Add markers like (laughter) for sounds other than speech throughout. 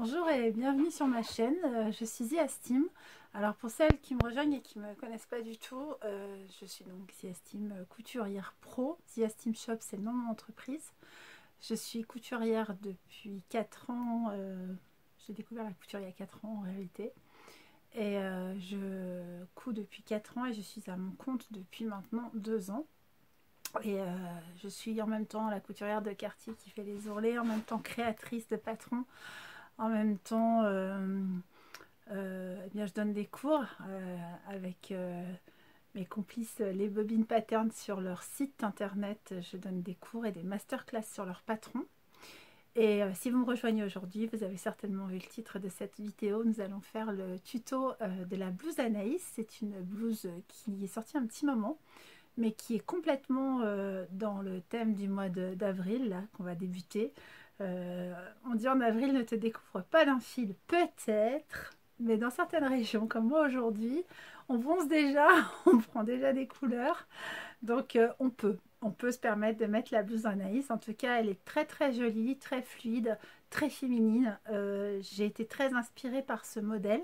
Bonjour et bienvenue sur ma chaîne, euh, je suis Ziastim. Alors pour celles qui me rejoignent et qui ne me connaissent pas du tout, euh, je suis donc Ziastim euh, couturière pro. Ziastim Shop c'est le nom de mon entreprise. Je suis couturière depuis 4 ans, j'ai découvert la couture il y a 4 ans en réalité. Et je couds depuis 4 ans et je suis à mon compte depuis maintenant 2 ans. Et je suis en même temps la couturière de quartier qui fait les ourlets, en même temps créatrice de patrons en même temps, euh, euh, eh je donne des cours euh, avec mes complices les Bobines Patterns sur leur site internet. Je donne des cours et des masterclass sur leur patron. Et si vous me rejoignez aujourd'hui, vous avez certainement vu le titre de cette vidéo. Nous allons faire le tuto de la blouse Anaïs. C'est une blouse qui est sortie un petit moment, mais qui est complètement dans le thème du mois d'avril, qu'on va débuter. Euh, on dit en avril ne te découvre pas d'un fil, peut-être, mais dans certaines régions, comme moi aujourd'hui, on bronze déjà, (laughs) on prend déjà des couleurs, donc euh, on peut. On peut se permettre de mettre la blouse Anaïs. En tout cas, elle est très très jolie, très fluide, très féminine. Euh, j'ai été très inspirée par ce modèle.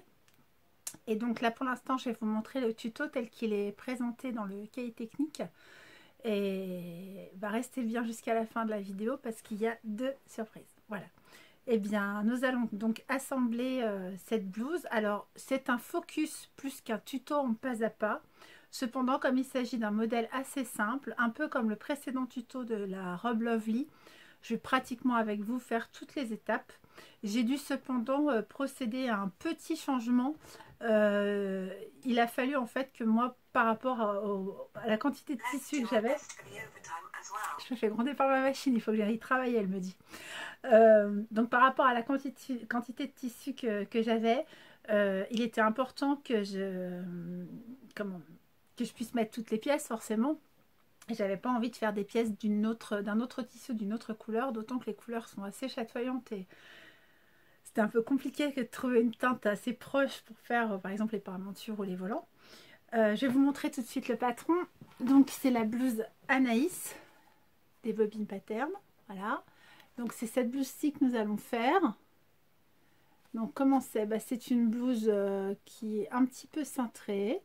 Et donc là, pour l'instant, je vais vous montrer le tuto tel qu'il est présenté dans le cahier technique et va rester bien jusqu'à la fin de la vidéo parce qu'il y a deux surprises. Voilà. Eh bien, nous allons donc assembler euh, cette blouse. Alors, c'est un focus plus qu'un tuto en pas à pas. Cependant, comme il s'agit d'un modèle assez simple, un peu comme le précédent tuto de la robe Lovely, je vais pratiquement avec vous faire toutes les étapes. J'ai dû cependant euh, procéder à un petit changement. Euh, il a fallu en fait que moi, par rapport à, la quantité de tissu que j'avais, je me fais gronder par ma machine, il faut que j'aille travailler, elle me dit. Euh, donc par rapport à la quantité, de tissu que, j'avais, il était important que je, puisse mettre toutes les pièces forcément j'avais pas envie de faire des pièces d'un autre, tissu, d'une autre couleur, d'autant que les couleurs sont assez chatoyantes et c'était un peu compliqué de trouver une teinte assez proche pour faire euh, par exemple les paramentures ou les volants. Euh, je vais vous montrer tout de suite le patron. Donc c'est la blouse Anaïs des bobines pattern. Voilà. Donc c'est cette blouse-ci que nous allons faire. Donc comment c'est? Bah, C'est une blouse euh, qui est un petit peu cintrée.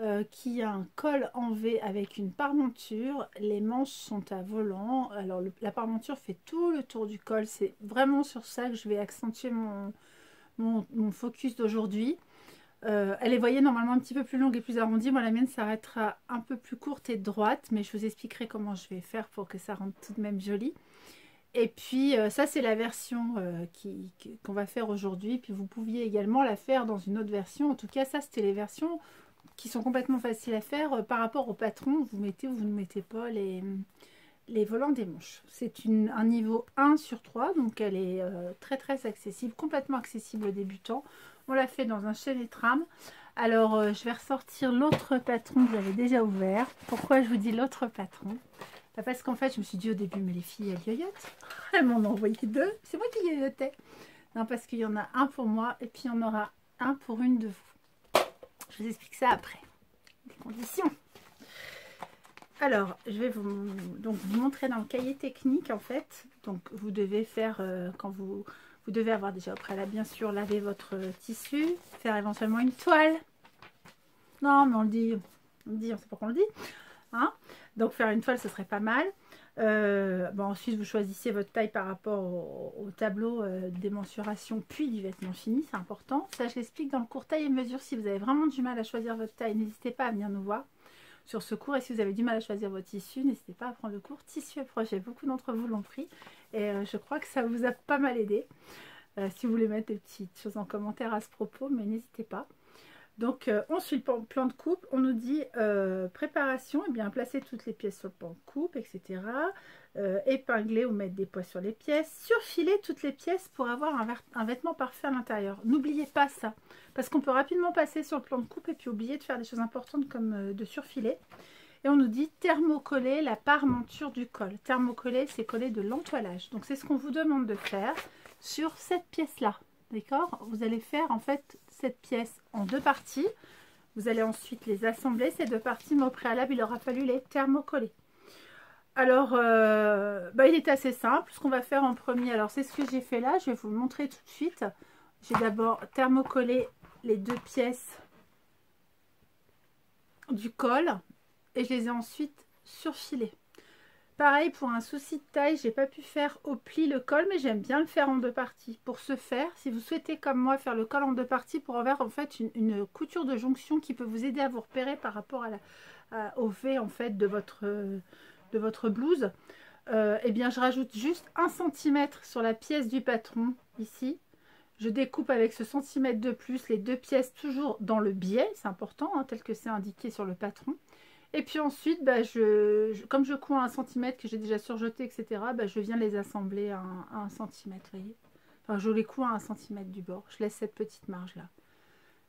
Euh, qui a un col en V avec une parmenture. Les manches sont à volant. Alors la parmenture fait tout le tour du col. C'est vraiment sur ça que je vais accentuer mon, mon, focus d'aujourd'hui. Euh, elle est, voyez, normalement un petit peu plus longue et plus arrondie. Moi, la mienne s'arrêtera un peu plus courte et droite, mais je vous expliquerai comment je vais faire pour que ça rende tout de même joli. Et puis, euh, ça, c'est la version qu'on va faire aujourd'hui. Puis, vous pouviez également la faire dans une autre version. En tout cas, ça, c'était les versions qui sont complètement faciles à faire. Euh, par rapport au patron, vous mettez ou vous ne mettez pas les, les volants des manches. C'est un niveau 1 sur 3, donc elle est euh, très très accessible, complètement accessible aux débutants. On l'a fait dans un chaîne trame. Alors, euh, je vais ressortir l'autre patron que j'avais déjà ouvert. Pourquoi je vous dis l'autre patron? Bah, Parce qu'en fait, je me suis dit au début, mais les filles, elles yoyotent. (laughs) Elles m'en ont envoyé deux. C'est moi qui yoyotais. Non, parce qu'il y en a un pour moi et puis il y en aura un pour une de vous. Je vous explique ça après. Les conditions. Alors, je vais vous, donc, vous montrer dans le cahier technique, en fait. Donc, vous devez faire, euh, quand vous, vous devez avoir déjà au préalable, bien sûr, laver votre tissu, faire éventuellement une toile. Non, mais on le dit, on le dit, on sait pas qu'on le dit. Hein donc, faire une toile, ce serait pas mal. Euh, bon, ensuite, vous choisissez votre taille par rapport au, tableau euh, des mensurations, puis du vêtement fini, c'est important. Ça, je l'explique dans le cours taille et mesure. Si vous avez vraiment du mal à choisir votre taille, n'hésitez pas à venir nous voir sur ce cours. Et si vous avez du mal à choisir votre tissu, n'hésitez pas à prendre le cours tissu et projet. Beaucoup d'entre vous l'ont pris et euh, je crois que ça vous a pas mal aidé. si vous voulez mettre des petites choses en commentaire à ce propos, mais n'hésitez pas. Donc euh, on suit le plan de coupe, on nous dit euh, préparation, et eh bien placer toutes les pièces sur le plan de coupe, etc. Euh, épingler ou mettre des poids sur les pièces, surfiler toutes les pièces pour avoir un, vêtement parfait à l'intérieur. N'oubliez pas ça, parce qu'on peut rapidement passer sur le plan de coupe et puis oublier de faire des choses importantes comme de surfiler. Et on nous dit thermocoller la parmenture du col. Thermocoller, c'est coller de l'entoilage. Donc c'est ce qu'on vous demande de faire sur cette pièce-là. D'accord? Vous allez faire en fait cette pièce en deux parties. Vous allez ensuite les assembler, ces deux parties, mais au préalable, il aura fallu les thermocoller. Alors, euh, bah, il est assez simple. Ce qu'on va faire en premier, alors c'est ce que j'ai fait là. Je vais vous le montrer tout de suite. J'ai d'abord thermocollé les deux pièces du col et je les ai ensuite surfilées. Pareil, pour un souci de taille, j'ai pas pu faire au pli le col, mais j'aime bien le faire en deux parties. Pour ce faire, si vous souhaitez comme moi faire le col en deux parties pour avoir en fait une, couture de jonction qui peut vous aider à vous repérer par rapport à au V en fait de votre, de votre blouse, euh, eh bien je rajoute juste un centimètre sur la pièce du patron ici. Je découpe avec ce centimètre de plus les deux pièces toujours dans le biais, c'est important, hein, tel que c'est indiqué sur le patron. Et puis ensuite, bah, je, comme je couds à un centimètre que j'ai déjà surjeté, etc., bah, je viens les assembler à un, centimètre, voyez. Enfin, je les couds à un centimètre du bord. Je laisse cette petite marge là.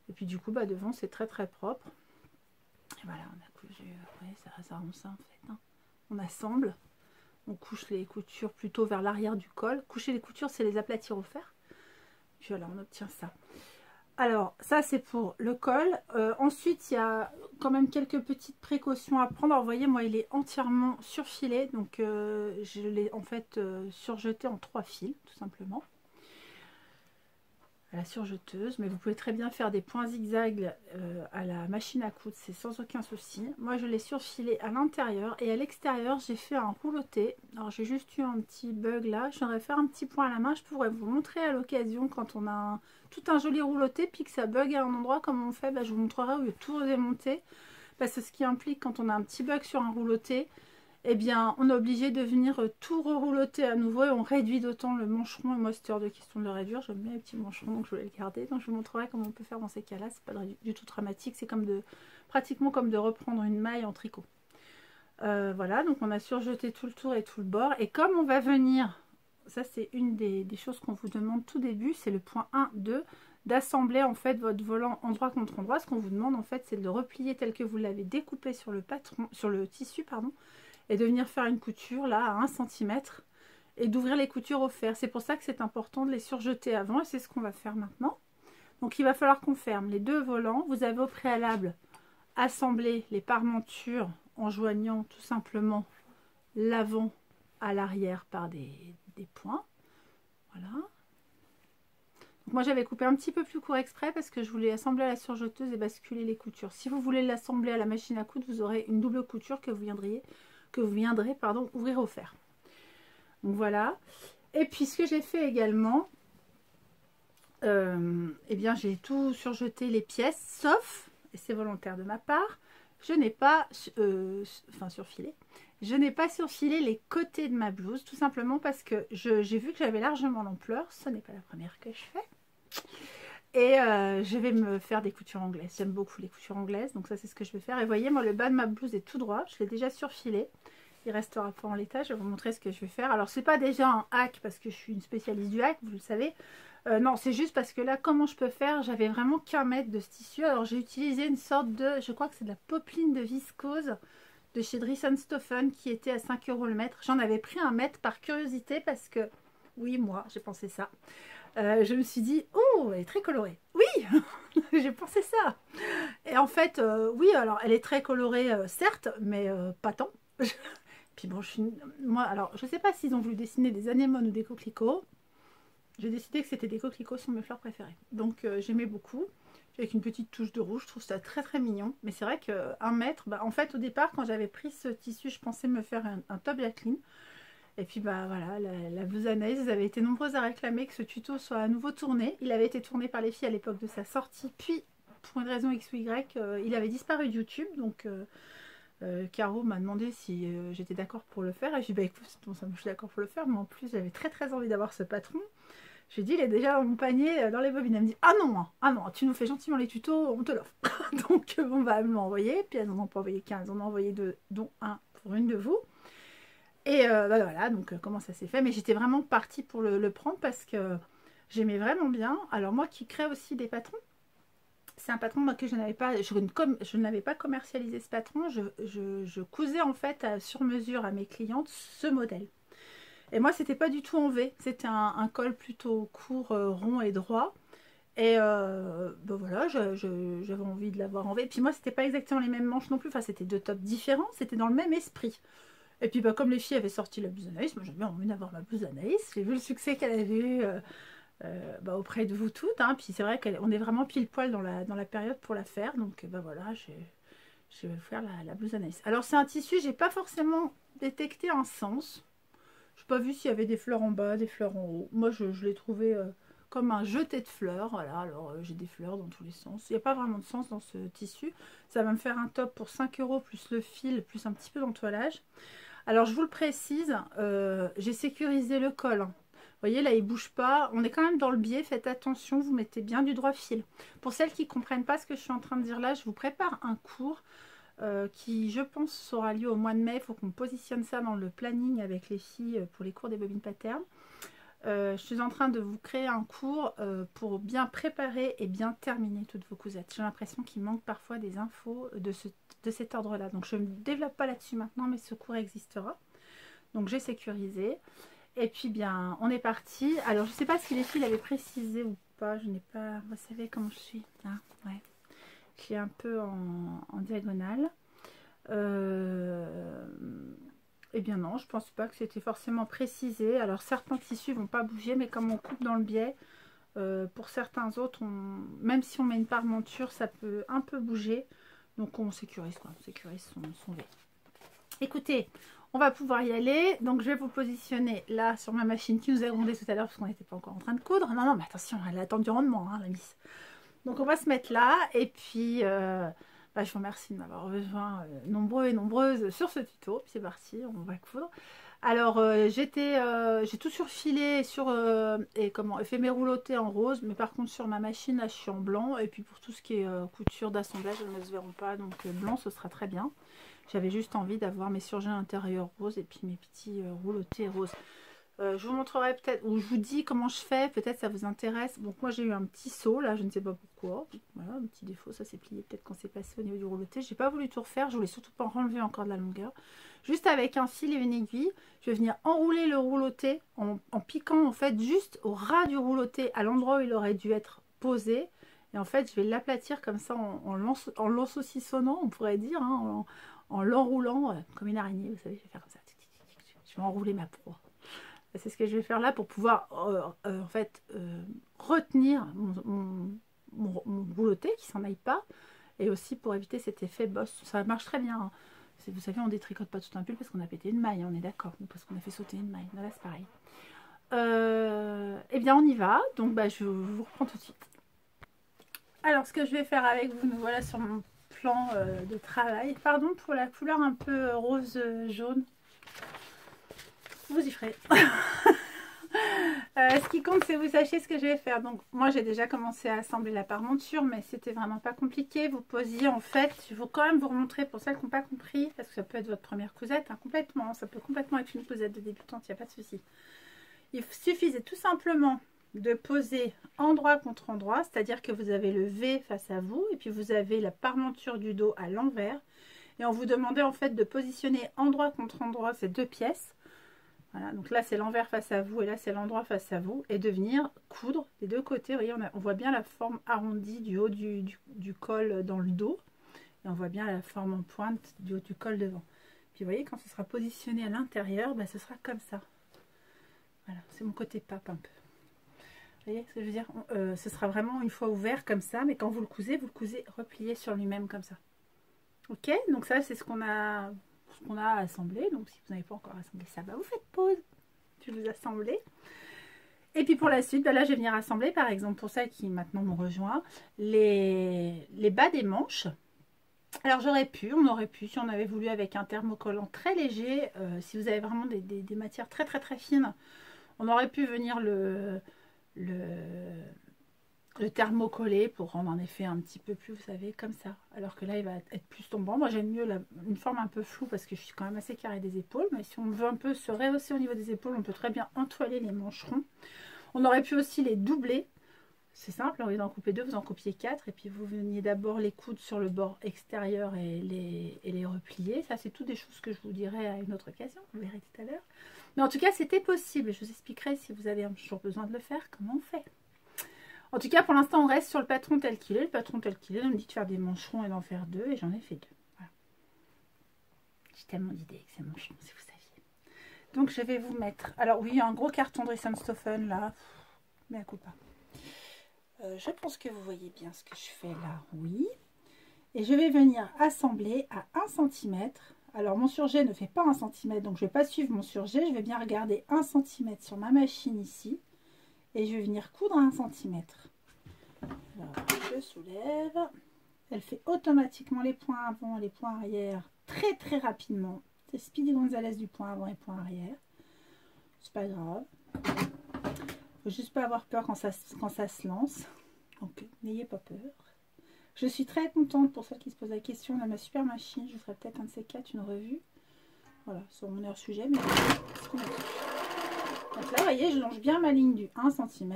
Et puis du coup, bah, devant, c'est très très propre. Et voilà, on a cousu. Ouais, ça, ça rend ça en fait. Hein. On assemble. On couche les coutures plutôt vers l'arrière du col. Coucher les coutures, c'est les aplatir au fer. Puis voilà, on obtient ça. Alors, ça c'est pour le col. Euh, ensuite, il y a quand même quelques petites précautions à prendre. Alors, vous voyez, moi, il est entièrement surfilé. Donc, euh, je l'ai en fait euh, surjeté en trois fils, tout simplement la surjeteuse, mais vous pouvez très bien faire des points zigzag à la machine à coudre, c'est sans aucun souci. Moi je l'ai surfilé à l'intérieur et à l'extérieur j'ai fait un rouloté. Alors j'ai juste eu un petit bug là, j'aurais faire un petit point à la main, je pourrais vous montrer à l'occasion quand on a tout un joli rouloté puis que ça bug à un endroit comme on fait, bah, je vous montrerai où tout redémonter. Parce que ce qui implique quand on a un petit bug sur un rouloté, eh bien, on est obligé de venir euh, tout rerouloter à nouveau et on réduit d'autant le mancheron. Et moi, c'était de question de le réduire. J'aime bien les petits mancherons, donc je voulais le garder. Donc, je vous montrerai comment on peut faire dans ces cas-là. C'est pas du tout dramatique. C'est comme de, pratiquement comme de reprendre une maille en tricot. Euh, voilà, donc on a surjeté tout le tour et tout le bord. Et comme on va venir, ça c'est une des, choses qu'on vous demande tout début, c'est le point 1, 2, d'assembler en fait votre volant endroit contre endroit. Ce qu'on vous demande en fait, c'est de replier tel que vous l'avez découpé sur le patron, sur le tissu, pardon, et de venir faire une couture là à 1 cm et d'ouvrir les coutures au fer. C'est pour ça que c'est important de les surjeter avant et c'est ce qu'on va faire maintenant. Donc il va falloir qu'on ferme les deux volants. Vous avez au préalable assemblé les parmentures en joignant tout simplement l'avant à l'arrière par des, des, points. Voilà. moi j'avais coupé un petit peu plus court exprès parce que je voulais assembler à la surjeteuse et basculer les coutures. Si vous voulez l'assembler à la machine à coudre, vous aurez une double couture que vous viendriez que vous viendrez pardon, ouvrir au fer. Donc voilà. Et puis ce que j'ai fait également, euh, eh bien j'ai tout surjeté les pièces, sauf, et c'est volontaire de ma part, je n'ai pas, euh, enfin surfilé, je n'ai pas surfilé les côtés de ma blouse, tout simplement parce que j'ai vu que j'avais largement l'ampleur, ce n'est pas la première que je fais. Et euh, je vais me faire des coutures anglaises. J'aime beaucoup les coutures anglaises, donc ça c'est ce que je vais faire. Et voyez, moi le bas de ma blouse est tout droit, je l'ai déjà surfilé. Il restera pas en l'état, je vais vous montrer ce que je vais faire. Alors c'est pas déjà un hack parce que je suis une spécialiste du hack, vous le savez. Euh, non, c'est juste parce que là, comment je peux faire? J'avais vraiment qu'un mètre de ce tissu. Alors j'ai utilisé une sorte de, je crois que c'est de la popeline de viscose de chez Drisson Stoffen qui était à 5 euros le mètre. J'en avais pris un mètre par curiosité parce que, oui, moi, j'ai pensé ça. Euh, je me suis dit, oh, elle est très colorée. Oui, (laughs) j'ai pensé ça. Et en fait, euh, oui, alors elle est très colorée, certes, mais pas tant. (laughs) Puis bon, je suis... moi, alors, je sais pas s'ils ont voulu dessiner des anémones ou des coquelicots. J'ai décidé que c'était des coquelicots sont mes fleurs préférées. Donc, euh, j'aimais beaucoup. Avec une petite touche de rouge, je trouve ça très très mignon. Mais c'est vrai qu'un mètre, bah, en fait, au départ, quand j'avais pris ce tissu, je pensais me faire un, top Jacqueline. Et puis bah voilà, la, la blouse avaient été nombreuses à réclamer que ce tuto soit à nouveau tourné. Il avait été tourné par les filles à l'époque de sa sortie, puis pour une raison X ou Y, euh, il avait disparu de YouTube. Donc euh, euh, Caro m'a demandé si j'étais d'accord pour le faire. Et j'ai dit, bah écoute, je suis d'accord pour le faire, mais en plus j'avais très très envie d'avoir ce patron. J'ai dit, il est déjà dans mon panier, euh, dans les bobines. Elle me dit, ah non, hein, ah non, tu nous fais gentiment les tutos, on te l'offre. (laughs) Donc on va me l'envoyer. Puis elles n'en ont pas envoyé 15, on en a envoyé deux, dont un pour une de vous. Et bah, voilà, donc comment ça s'est fait? Mais j'étais vraiment partie pour le prendre parce que j'aimais vraiment bien. Alors moi qui crée aussi des patrons, c'est un patron que je n'avais pas, je, n'avais pas commercialisé ce patron, je, cousais en fait sur mesure à mes clientes ce modèle. Et moi, c'était pas du tout en V, c'était un, col plutôt court, euh, rond et droit. Et euh, ben voilà, j'avais envie de l'avoir en V. Et puis moi, c'était pas exactement les mêmes manches non plus, enfin, c'était deux tops différents, c'était dans le même esprit. Et puis bah, comme les filles avaient sorti la blouse Anaïs, moi bien envie d'avoir ma blouse Anaïs. J'ai vu le succès qu'elle avait eu euh, bah, auprès de vous toutes. Hein. Puis c'est vrai qu'on est vraiment pile poil dans la, dans la période pour la faire. Donc bah voilà, je vais faire la, la blouse Anaïs. Alors c'est un tissu, j'ai pas forcément détecté un sens. Je n'ai pas vu s'il y avait des fleurs en bas, des fleurs en haut. Moi je, l'ai trouvé comme un jeté de fleurs. Voilà, alors euh, j'ai des fleurs dans tous les sens. Il n'y a pas vraiment de sens dans ce tissu. Ça va me faire un top pour 5 euros, plus le fil, plus un petit peu d'entoilage. Alors je vous le précise, euh, j'ai sécurisé le col. Vous voyez, là, il bouge pas. On est quand même dans le biais. Faites attention, vous mettez bien du droit fil. Pour celles qui ne comprennent pas ce que je suis en train de dire là, je vous prépare un cours euh, qui, je pense, sera lieu au mois de mai. Il faut qu'on positionne ça dans le planning avec les filles pour les cours des bobines patternes. Euh, je suis en train de vous créer un cours euh, pour bien préparer et bien terminer toutes vos cousettes. J'ai l'impression qu'il manque parfois des infos de, de cet ordre-là. Donc je ne développe pas là-dessus maintenant, mais ce cours existera. Donc j'ai sécurisé. Et puis bien, on est parti. Alors je ne sais pas si les filles l'avaient précisé ou pas. Je n'ai pas... Vous savez comment je suis Je suis un peu en, diagonale. Euh eh bien non, je pense pas que c'était forcément précisé. Alors certains tissus vont pas bouger, mais comme on coupe dans le biais, euh, pour certains autres, même si on met une parmenture, ça peut un peu bouger. Donc on sécurise quoi, on sécurise son, son. Écoutez, on va pouvoir y aller. Donc je vais vous positionner là sur ma machine qui nous a grondé tout à l'heure parce qu'on n'était pas encore en train de coudre. Non, non, mais attention, elle attend du rendement, hein, la miss. Donc on va se mettre là et puis... Euh, bah, je vous remercie de m'avoir rejoint euh, nombreux et nombreuses sur ce tuto. C'est parti, on va coudre. Alors euh, j'étais, j'ai tout surfilé sur et comment fait mes roulotés en rose, mais par contre sur ma machine là je suis en blanc et puis pour tout ce qui est couture d'assemblage elles ne se verront pas donc blanc ce sera très bien. J'avais juste envie d'avoir mes surgés intérieurs roses et puis mes petits roulotés roses. Euh, je vous montrerai peut-être, ou je vous dis comment je fais, peut-être ça vous intéresse. Donc moi j'ai eu un petit saut, là je ne sais pas pourquoi. Voilà, un petit défaut, ça s'est plié peut-être quand c'est passé au niveau du rouleauté. J'ai pas voulu tout refaire, je voulais surtout pas enlever encore de la longueur. Juste avec un fil et une aiguille, je vais venir enrouler le rouleauté en, piquant en fait juste au ras du rouleauté, à l'endroit où il aurait dû être posé. Et en fait je vais l'aplatir comme ça en, en l'ensaucissonnant, on pourrait dire, hein, en, en l'enroulant euh, comme une araignée, vous savez, je vais faire comme ça. Je vais enrouler ma proie. C'est ce que je vais faire là pour pouvoir euh, euh, euh, retenir mon, mon, qui s'en aille pas et aussi pour éviter cet effet bosse. Ça marche très bien. Hein. Vous savez, on détricote pas tout un pull parce qu'on a pété une maille, on est d'accord, parce qu'on a fait sauter une maille. Là, c'est pareil. eh bien, on y va. Donc, bah, je vous reprends tout de suite. Alors, ce que je vais faire avec vous, nous voilà sur mon plan de travail. Pardon pour la couleur un peu rose-jaune vous y ferez. (laughs) Euh, ce qui compte, c'est que vous sachiez ce que je vais faire. Donc, moi, j'ai déjà commencé à assembler la parmenture, mais c'était vraiment pas compliqué. Vous posiez, en fait, je vais quand même vous remontrer pour celles qui n'ont pas compris, parce que ça peut être votre première cousette, hein, complètement. Ça peut complètement être une cousette de débutante, il n'y a pas de souci. Il suffisait tout simplement de poser endroit contre endroit, c'est-à-dire que vous avez le V face à vous, et puis vous avez la parmenture du dos à l'envers. Et on vous demandait en fait de positionner endroit contre endroit ces deux pièces voilà, donc là c'est l'envers face à vous et là c'est l'endroit face à vous. Et de venir coudre des deux côtés. Vous voyez, on, voit bien la forme arrondie du haut du, col dans le dos. Et on voit bien la forme en pointe du haut du col devant. Puis vous voyez, quand ce sera positionné à l'intérieur, ben, ce sera comme ça. Voilà, c'est mon côté pape un peu. Vous voyez ce que je veux dire? Euh, Ce sera vraiment une fois ouvert comme ça, mais quand vous le cousez, vous le cousez replié sur lui-même comme ça. Ok? Donc ça, c'est ce qu'on a qu'on a assemblé. Donc si vous n'avez pas encore assemblé ça, bah, vous faites pause. Je vous assembler. Et puis pour la suite, bah, là je vais venir assembler par exemple pour celles qui maintenant m'ont rejoint, les, les bas des manches. Alors j'aurais pu, on aurait pu, si on avait voulu avec un thermocollant très léger, euh, si vous avez vraiment des, matières très très très fines, on aurait pu venir le, le, le thermocoller pour rendre un effet un petit peu plus, vous savez, comme ça. Alors que là, il va être plus tombant. Moi, j'aime mieux une forme un peu floue parce que je suis quand même assez carré des épaules. Mais si on veut un peu se rehausser au niveau des épaules, on peut très bien entoiler les mancherons. On aurait pu aussi les doubler. C'est simple, au lieu d'en couper deux, vous en coupiez quatre. Et puis, vous veniez d'abord les coudre sur le bord extérieur et les, et les replier. Ça, c'est toutes des choses que je vous dirai à une autre occasion. Vous verrez tout à l'heure. Mais en tout cas, c'était possible. Je vous expliquerai si vous avez un besoin de le faire, comment on fait. En tout cas, pour l'instant, on reste sur le patron tel qu'il est. Le patron tel qu'il est, on me dit de faire des mancherons et d'en faire deux. Et j'en ai fait deux. J'ai tellement d'idées avec ces mancherons, si vous savez. Donc je vais vous mettre, alors oui, un gros carton de Stoffen là, mais à coup pas. Euh, je pense que vous voyez bien ce que je fais là, oui. Et je vais venir assembler à 1 cm. Alors mon surjet ne fait pas 1 cm, donc je ne vais pas suivre mon surjet. Je vais bien regarder 1 cm sur ma machine ici. Et je vais venir coudre 1 cm. Alors, je soulève. Elle fait automatiquement les points avant et les points arrière très très rapidement. C'est Speedy Gonzalez du point avant et point arrière. C'est pas grave. Faut juste pas avoir peur quand ça, quand ça se lance. Donc n'ayez pas peur. Je suis très contente pour ceux qui se posent la question de ma super machine. Je ferai peut-être un de ces quatre, une revue. Voilà, sur mon heure sujet. Mais Donc là, vous voyez, je longe bien ma ligne du 1 cm.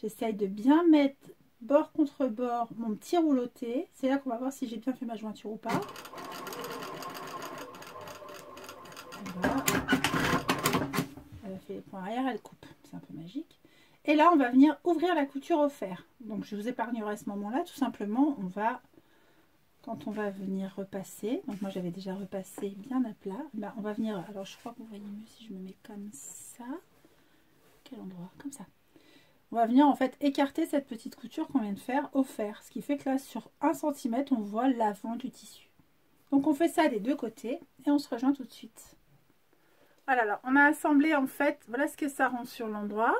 J'essaye de bien mettre bord contre bord mon petit rouloté. C'est là qu'on va voir si j'ai bien fait ma jointure ou pas. Voilà. Elle a fait les points arrière, elle coupe. C'est un peu magique. Et là, on va venir ouvrir la couture au fer. Donc, je vous épargnerai à ce moment-là. Tout simplement, on va, quand on va venir repasser, donc moi j'avais déjà repassé bien à plat, ben, on va venir, alors je crois que vous voyez mieux si je me mets comme ça. Quel endroit? Comme ça. On va venir en fait écarter cette petite couture qu'on vient de faire au fer. Ce qui fait que là, sur 1 cm, on voit l'avant du tissu. Donc, on fait ça des deux côtés et on se rejoint tout de suite. Voilà, alors on a assemblé en fait, voilà ce que ça rend sur l'endroit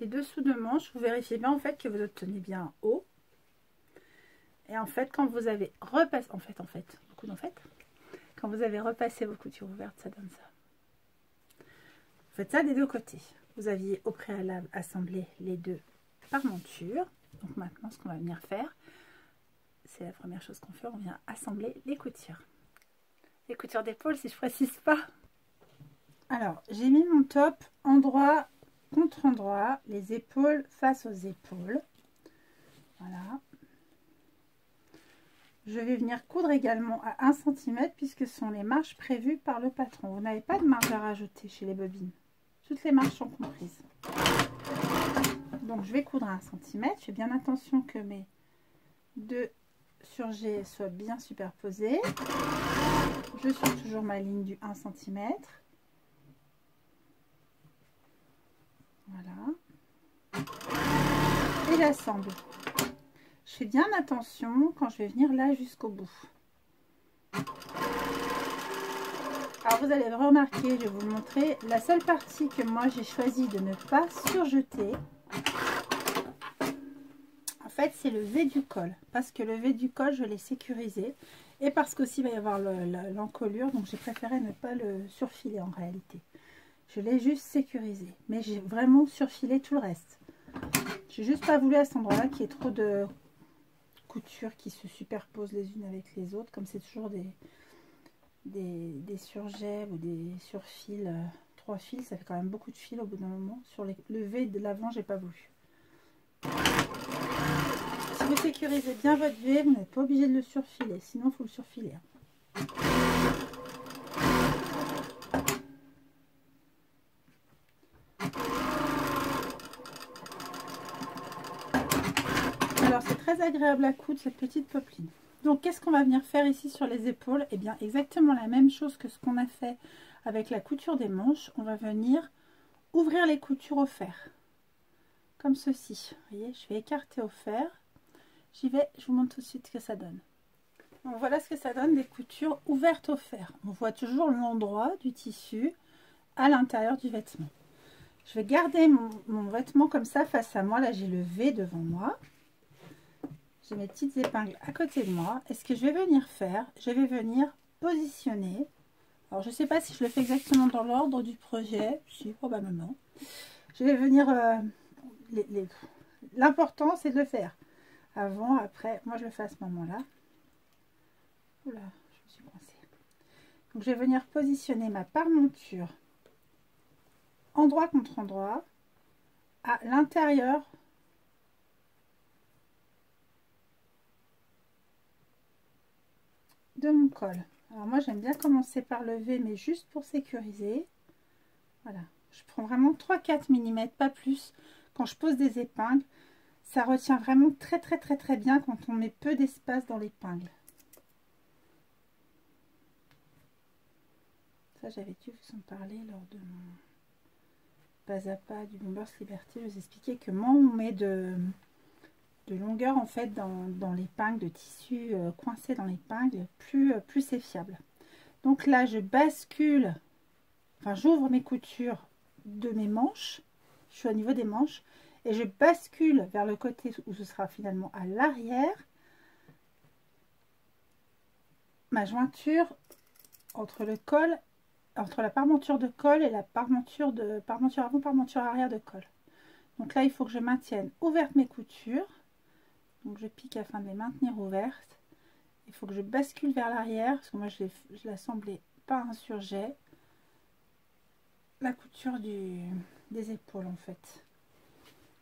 les dessous de manche, vous vérifiez bien en fait que vous obtenez bien haut. Et en fait, quand vous avez repassé, en fait, en fait, beaucoup fait, quand vous avez repassé vos coutures ouvertes, ça donne ça. Vous faites ça des deux côtés. Vous aviez au préalable assemblé les deux par monture. Donc maintenant, ce qu'on va venir faire, c'est la première chose qu'on fait, on vient assembler les coutures. Les coutures d'épaule, si je précise pas. Alors, j'ai mis mon top endroit contre endroit, les épaules face aux épaules. Voilà. Je vais venir coudre également à 1 cm puisque ce sont les marges prévues par le patron. Vous n'avez pas de marge à rajouter chez les bobines. Toutes les marges sont comprises. Donc je vais coudre à 1 cm. Je fais bien attention que mes deux surgés soient bien superposés. Je suis toujours ma ligne du 1 cm. Voilà. Et j'assemble. Je fais bien attention quand je vais venir là jusqu'au bout. Alors vous allez remarquer, je vais vous montrer, la seule partie que moi j'ai choisi de ne pas surjeter, en fait c'est le V du col. Parce que le V du col, je l'ai sécurisé. Et parce qu'aussi il va y avoir l'encolure, donc j'ai préféré ne pas le surfiler en réalité. Je l'ai juste sécurisé. Mais j'ai vraiment surfilé tout le reste. J'ai juste pas voulu à cet endroit-là qu'il y ait trop de coutures qui se superposent les unes avec les autres. Comme c'est toujours des, des, surjets ou des surfils. Euh, trois fils, ça fait quand même beaucoup de fils au bout d'un moment. Sur les, le V de l'avant, j'ai pas voulu. Si vous sécurisez bien votre V, vous n'êtes pas obligé de le surfiler. Sinon, il faut le surfiler. Hein. agréable à coudre cette petite popeline. Donc qu'est-ce qu'on va venir faire ici sur les épaules? Eh bien exactement la même chose que ce qu'on a fait avec la couture des manches. On va venir ouvrir les coutures au fer. Comme ceci. Vous voyez, je vais écarter au fer. J'y vais, je vous montre tout de suite ce que ça donne. Voilà ce que ça donne des coutures ouvertes au fer. On voit toujours l'endroit du tissu à l'intérieur du vêtement. Je vais garder mon, mon, vêtement comme ça face à moi. Là, j'ai le V devant moi mes petites épingles à côté de moi. Et ce que je vais venir faire, je vais venir positionner. Alors, je sais pas si je le fais exactement dans l'ordre du projet. Si, probablement. Je vais venir... Euh, l'important, c'est de le faire. Avant, après. Moi, je le fais à ce moment-là. Je me suis coincée. Donc, je vais venir positionner ma parmenture endroit contre endroit à l'intérieur de mon col. Alors moi j'aime bien commencer par le V mais juste pour sécuriser. Voilà, je prends vraiment 3-4 mm, pas plus. Quand je pose des épingles, ça retient vraiment très très très très bien quand on met peu d'espace dans l'épingle. Ça, j'avais dû vous en parler lors de mon pas à pas du Bombers Liberty. Je vous expliquais que moins on met de, longueur en fait dans, l'épingle, de tissu euh, coincé dans l'épingle, plus, euh, plus c'est fiable. Donc là, je bascule, enfin j'ouvre mes coutures de mes manches, je suis au niveau des manches, et je bascule vers le côté où ce sera finalement à l'arrière ma jointure entre le col, entre la parmenture de col et la parmenture de parmenture avant, parmenture arrière de col. Donc là, il faut que je maintienne ouvertes mes coutures. Donc je pique afin de les maintenir ouvertes. Il faut que je bascule vers l'arrière, parce que moi je l'ai assemblé par un surjet. La couture des épaules en fait.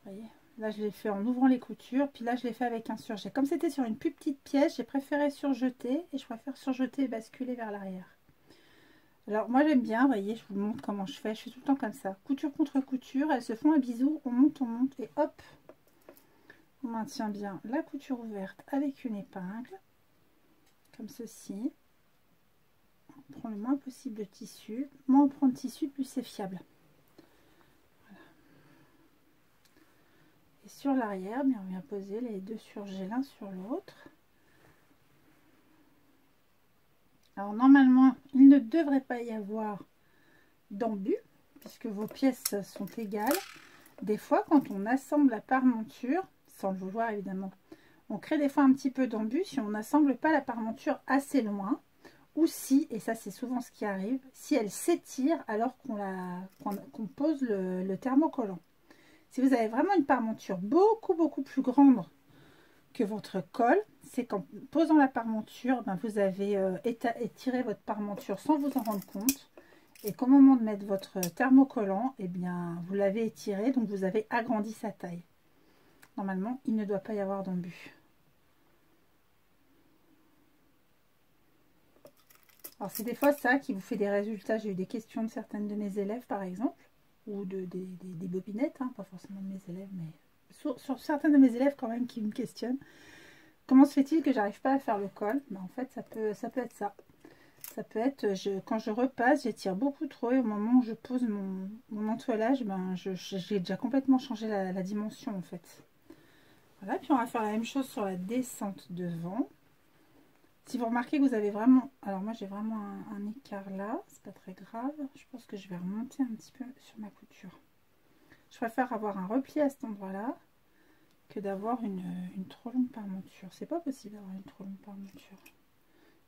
Vous voyez? Là, je l'ai fait en ouvrant les coutures. Puis là, je l'ai fait avec un surjet. Comme c'était sur une plus petite pièce, j'ai préféré surjeter. Et je préfère surjeter et basculer vers l'arrière. Alors, moi, j'aime bien. Vous voyez, je vous montre comment je fais. Je fais tout le temps comme ça. Couture contre couture. Elles se font un bisou. On monte, on monte. Et hop, on maintient bien la couture ouverte avec une épingle. Comme ceci. On prend le moins possible de tissu. Moins on prend de tissu, plus c'est fiable. sur l'arrière, on vient poser les deux surgés l'un sur l'autre. Alors normalement, il ne devrait pas y avoir d'embut, puisque vos pièces sont égales. Des fois, quand on assemble la parmenture, sans le vouloir évidemment, on crée des fois un petit peu d'embut si on n'assemble pas la parmenture assez loin. Ou si, et ça c'est souvent ce qui arrive, si elle s'étire alors qu'on pose le thermocollant. Si vous avez vraiment une parmenture beaucoup, beaucoup plus grande que votre col, c'est qu'en posant la parmenture, ben vous avez euh, étiré votre parmenture sans vous en rendre compte. Et qu'au moment de mettre votre thermocollant, eh bien, vous l'avez étiré, donc vous avez agrandi sa taille. Normalement, il ne doit pas y avoir d'embut. Alors, c'est des fois ça qui vous fait des résultats. J'ai eu des questions de certaines de mes élèves, par exemple ou de, des, bobinettes, hein, pas forcément de mes élèves, mais sur, certains de mes élèves quand même qui me questionnent. Comment se fait-il que j'arrive pas à faire le col? Ben, En fait, ça peut, ça peut être ça. Ça peut être, je, quand je repasse, j'étire beaucoup trop et au moment où je pose mon, mon entoilage, ben, j'ai déjà complètement changé la, la dimension en fait. Voilà, puis on va faire la même chose sur la descente devant. Si vous remarquez que vous avez vraiment... Alors moi j'ai vraiment un, écart là, c'est pas très grave. Je pense que je vais remonter un petit peu sur ma couture. Je préfère avoir un repli à cet endroit-là que d'avoir une, trop longue parmenture. C'est pas possible d'avoir une trop longue parmenture.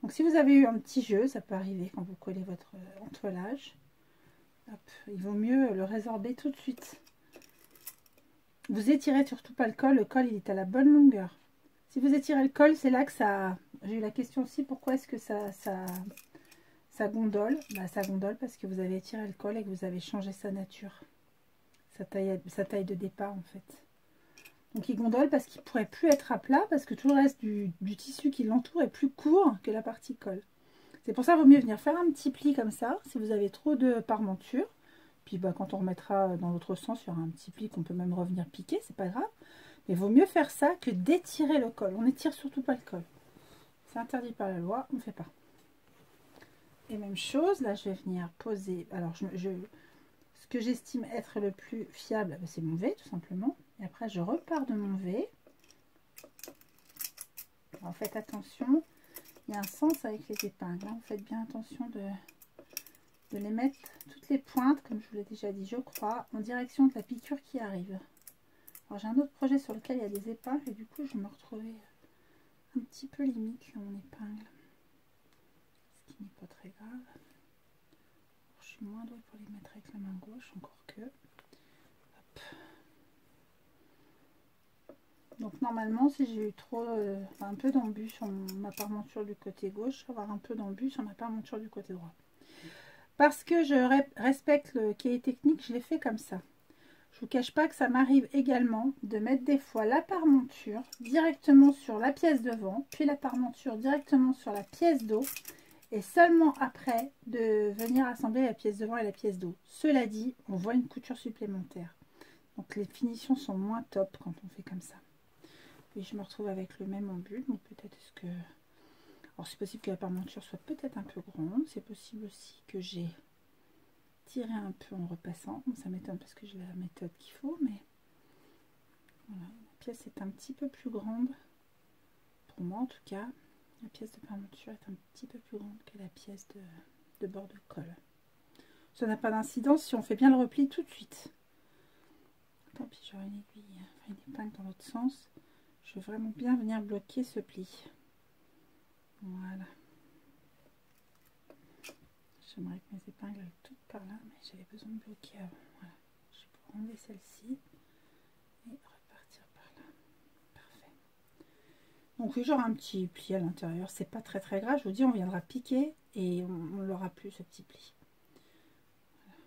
Donc si vous avez eu un petit jeu, ça peut arriver quand vous collez votre entoilage. il vaut mieux le résorber tout de suite. Vous étirez surtout pas le col, le col il est à la bonne longueur. Si vous étirez le col, c'est là que ça, j'ai eu la question aussi, pourquoi est-ce que ça, ça, ça gondole? Bah, Ça gondole parce que vous avez étiré le col et que vous avez changé sa nature. Sa taille, sa taille de départ en fait. Donc il gondole parce qu'il pourrait plus être à plat parce que tout le reste du, tissu qui l'entoure est plus court que la partie colle. C'est pour ça qu'il vaut mieux venir faire un petit pli comme ça si vous avez trop de parmenture. Puis bah, quand on remettra dans l'autre sens, il y aura un petit pli qu'on peut même revenir piquer, c'est pas grave. Mais vaut mieux faire ça que d'étirer le col. On n'étire surtout pas le col. C'est interdit par la loi, on ne fait pas. Et même chose, là je vais venir poser, alors je, ce que j'estime être le plus fiable, ben, c'est mon V tout simplement. Et après je repars de mon V. Alors faites attention, il y a un sens avec les épingles. Hein. Faites bien attention de, de les mettre toutes les pointes, comme je vous l'ai déjà dit, je crois, en direction de la piqûre qui arrive. Alors j'ai un autre projet sur lequel il y a des épingles et du coup je vais me retrouver un petit peu limite sur mon épingle. Ce qui n'est pas très grave. je suis moins douée pour les mettre avec la main gauche, encore que. Donc normalement, si j'ai eu trop, euh, un peu d'embus sur ma parmenture du côté gauche, avoir un peu d'embus sur ma parmenture du côté droit. Parce que je respecte le cahier technique, je l'ai fait comme ça. Je vous cache pas que ça m'arrive également de mettre des fois la parmenture directement sur la pièce devant, puis la parmenture directement sur la pièce d'eau, et seulement après de venir assembler la pièce devant et la pièce d'eau. Cela dit, on voit une couture supplémentaire. Donc les finitions sont moins top quand on fait comme ça. Puis je me retrouve avec le même embut, donc peut-être est-ce que... Alors c'est possible que la parmenture soit peut-être un peu grande. C'est possible aussi que j'ai tiré un peu en repassant. ça m'étonne parce que j'ai la méthode qu'il faut, mais voilà, la pièce est un petit peu plus grande. Pour moi en tout cas, la pièce de parmenture est un petit peu plus grande que la pièce de, bord de colle. Ça n'a pas d'incidence si on fait bien le repli tout de suite. Tant pis, j'aurai une aiguille, une épingle dans l'autre sens. Je veux vraiment bien venir bloquer ce pli. Voilà. J'aimerais que mes épingles toutes par là, mais j'avais besoin de bloquer avant. Voilà. Je pouvoir enlever celle-ci et repartir par là. Parfait. Donc genre un petit pli à l'intérieur, c'est pas très très grave. Je vous dis, on viendra piquer et on l'aura plus ce petit pli. Voilà.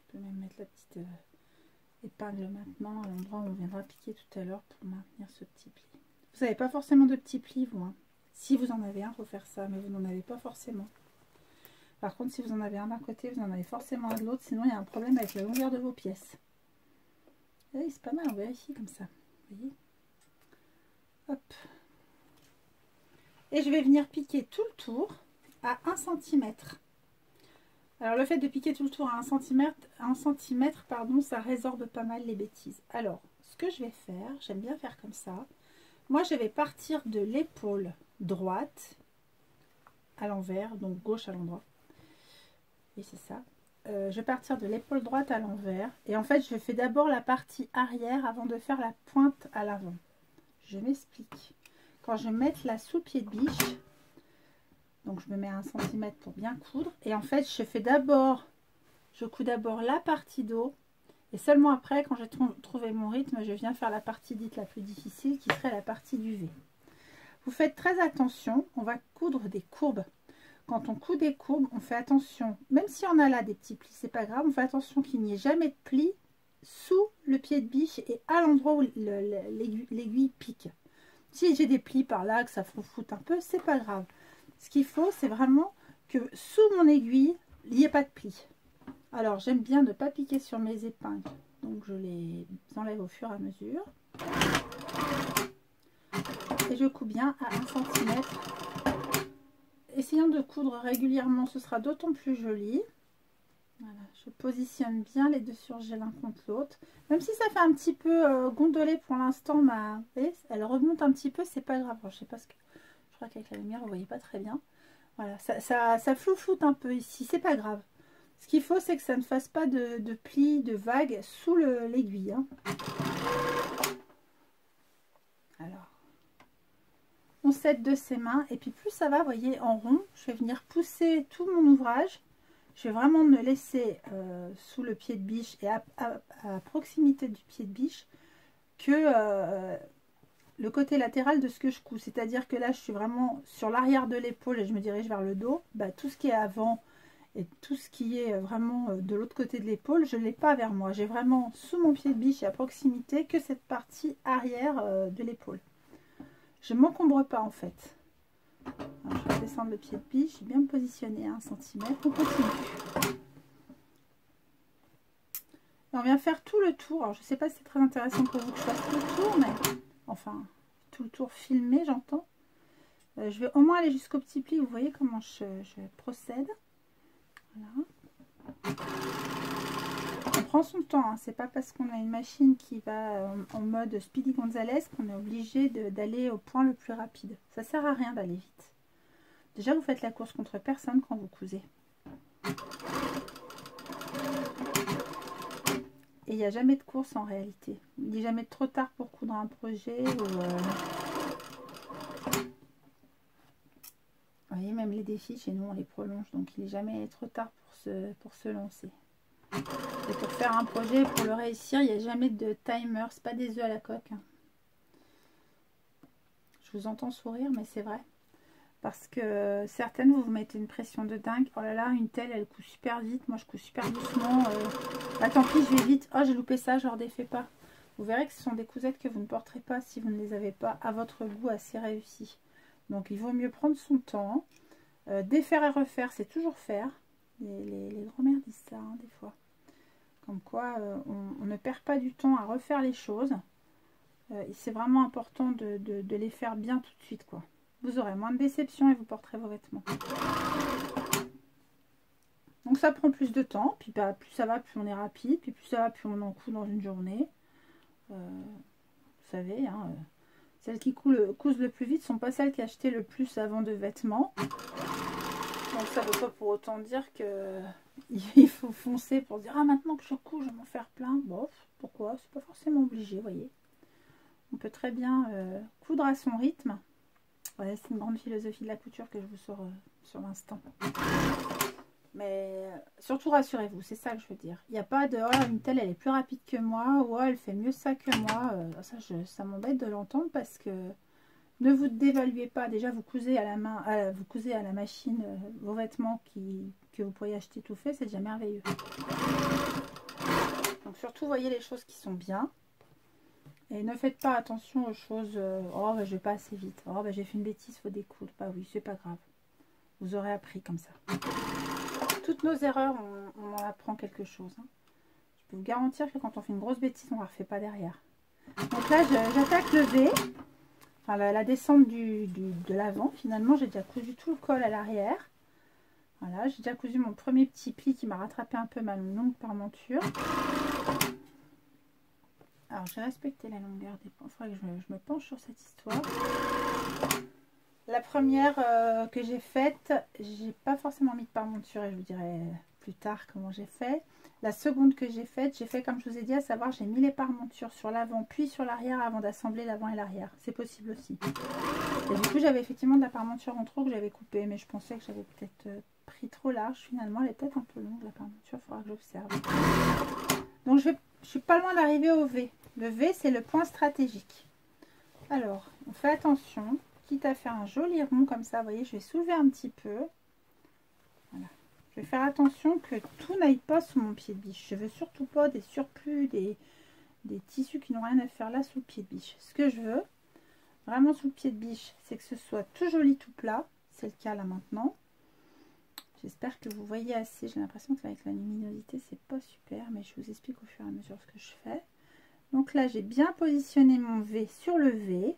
Je peux même mettre la petite euh, épingle maintenant à l'endroit où on viendra piquer tout à l'heure pour maintenir ce petit pli. Vous n'avez pas forcément de petits plis, vous. Hein. Si vous en avez un, faut faire ça, mais vous n'en avez pas forcément. Par contre, si vous en avez un d'un côté, vous en avez forcément un de l'autre, sinon il y a un problème avec la longueur de vos pièces. Oui, c'est pas mal, on vérifie comme ça. Vous voyez Hop. Et je vais venir piquer tout le tour à 1 cm. Alors le fait de piquer tout le tour à 1 cm, 1 cm pardon, ça résorbe pas mal les bêtises. Alors, ce que je vais faire, j'aime bien faire comme ça. Moi, je vais partir de l'épaule droite à l'envers, donc gauche à l'endroit. Et c'est ça. Euh, je vais partir de l'épaule droite à l'envers. Et en fait, je fais d'abord la partie arrière avant de faire la pointe à l'avant. Je m'explique. Quand je mets la sous-pied de biche, donc je me mets un centimètre pour bien coudre. Et en fait, je fais d'abord, je couds d'abord la partie d'eau. Et seulement après, quand j'ai trouvé mon rythme, je viens faire la partie dite la plus difficile, qui serait la partie du V. Vous faites très attention, on va coudre des courbes. Quand on coud des courbes, on fait attention, même si on a là des petits plis, c'est pas grave, on fait attention qu'il n'y ait jamais de plis sous le pied de biche et à l'endroit où l'aiguille pique. Si j'ai des plis par là, que ça fout un peu, c'est pas grave. Ce qu'il faut, c'est vraiment que sous mon aiguille, il n'y ait pas de plis. Alors, j'aime bien ne pas piquer sur mes épingles, donc je les enlève au fur et à mesure et je couds bien à 1 cm. Essayons de coudre régulièrement, ce sera d'autant plus joli. Voilà, je positionne bien les deux surgés l'un contre l'autre. Même si ça fait un petit peu euh, gondolé pour l'instant, ma... elle remonte un petit peu, c'est pas grave. je sais pas ce que... Je crois qu'avec la lumière, vous voyez pas très bien. Voilà, ça, ça, un peu ici, c'est pas grave. Ce qu'il faut, c'est que ça ne fasse pas de, de plis, de vagues sous l'aiguille. Hein. Alors, de ses mains et puis plus ça va, voyez, en rond, je vais venir pousser tout mon ouvrage. Je vais vraiment me laisser euh, sous le pied de biche et à, proximité du pied de biche que euh, le côté latéral de ce que je couds. C'est-à-dire que là, je suis vraiment sur l'arrière de l'épaule et je me dirige vers le dos. Bah, tout ce qui est avant et tout ce qui est vraiment euh, de l'autre côté de l'épaule, je ne l'ai pas vers moi. J'ai vraiment sous mon pied de biche et à proximité que cette partie arrière de l'épaule. Je m'encombre pas en fait. je vais descendre le pied de je suis bien positionné à 1 cm. On continue. on vient faire tout le tour. Alors je sais pas si c'est très intéressant pour vous que je fasse tout le tour, mais enfin tout le tour filmé j'entends. Euh, je vais au moins aller jusqu'au petit pli. Vous voyez comment je, je procède. Voilà prend son temps. Hein. C'est pas parce qu'on a une machine qui va en, mode Speedy Gonzalez qu'on est obligé d'aller au point le plus rapide. Ça sert à rien d'aller vite. Déjà, vous faites la course contre personne quand vous cousez. Et il n'y a jamais de course en réalité. Il n'est jamais trop tard pour coudre un projet. Euh, vous voyez, même les défis, chez nous, on les prolonge. Donc, il n'est jamais trop tard pour se, pour se lancer. Et pour faire un projet, pour le réussir, il n'y a jamais de timer. C'est pas des œufs à la coque. Je vous entends sourire, mais c'est vrai. Parce que certaines, vous vous mettez une pression de dingue. Oh là là, une telle, elle coud super vite. Moi, je couds super doucement. Euh... tant pis, je vais vite. Oh, j'ai loupé ça, je ne redéfais pas. Vous verrez que ce sont des cousettes que vous ne porterez pas si vous ne les avez pas à votre goût assez réussi. Donc, il vaut mieux prendre son temps. Euh, défaire et refaire, c'est toujours faire. Les, les, grand-mères disent ça, hein, des fois. Comme quoi, euh, on, ne perd pas du temps à refaire les choses. Euh, c'est vraiment important de, les faire bien tout de suite, quoi. vous aurez moins de déception et vous porterez vos vêtements. Donc ça prend plus de temps, puis bah, plus ça va, plus on est rapide, puis plus ça va, plus on en coud dans une journée. Euh, vous savez, hein, celles qui cousent le plus vite sont pas celles qui achetaient le plus avant de vêtements. Donc ça ne veut pas pour autant dire que (laughs) il faut foncer pour dire ah maintenant que je couds je vais m'en faire plein. Bon, pourquoi? C'est pas forcément obligé, vous voyez. On peut très bien euh, coudre à son rythme. c'est une grande philosophie de la couture que je vous sors sur l'instant. Mais euh, surtout rassurez-vous, c'est ça que je veux dire. Il n'y a pas de oh, une telle elle est plus rapide que moi, ou oh, elle fait mieux ça que moi. Euh, ça, ça m'embête de l'entendre parce que ne vous dévaluez pas. Déjà, vous cousez à la main, vous cousez à la machine euh, vos vêtements que vous pourriez acheter tout fait, c'est déjà merveilleux. Donc surtout, voyez les choses qui sont bien. Et ne faites pas attention aux choses. oh, bah, je vais pas assez vite. Oh, bah, j'ai fait une bêtise, faut découdre. Bah oui, c'est pas grave. Vous aurez appris comme ça toutes nos erreurs, on, en apprend quelque chose. Hein. Je peux vous garantir que quand on fait une grosse bêtise, on ne la refait pas derrière. Donc là, j'attaque le V, la, descente du, de l'avant. Finalement, j'ai déjà cousu tout le col à l'arrière. Voilà, j'ai déjà cousu mon premier petit pli qui m'a rattrapé un peu ma longue parmenture. Alors, j'ai respecté la longueur des points. Il que je me penche sur cette histoire. La première euh, que j'ai faite, j'ai pas forcément mis de parmenture et je vous dirai plus tard comment j'ai fait. La seconde que j'ai faite, j'ai fait comme je vous ai dit, à savoir j'ai mis les parmentures sur l'avant puis sur l'arrière avant d'assembler l'avant et l'arrière. C'est possible aussi. Et du coup j'avais effectivement de la parmenture en trop que j'avais coupé, mais je pensais que j'avais peut-être euh, pris trop large. Finalement elle est peut-être un peu longue la parmenture, il faudra que j'observe. Donc je, je suis pas loin d'arriver au V. Le V c'est le point stratégique. Alors on fait attention quitte à faire un joli rond comme ça, vous voyez, je vais soulever un petit peu. Je vais faire attention que tout n'aille pas sous mon pied de biche. Je veux surtout pas des surplus, des, tissus qui n'ont rien à faire là sous le pied de biche. Ce que je veux, vraiment sous le pied de biche, c'est que ce soit tout joli, tout plat. C'est le cas là maintenant. J'espère que vous voyez assez. J'ai l'impression qu'avec la luminosité, c'est pas super, mais je vous explique au fur et à mesure ce que je fais. Donc là, j'ai bien positionné mon V sur le V.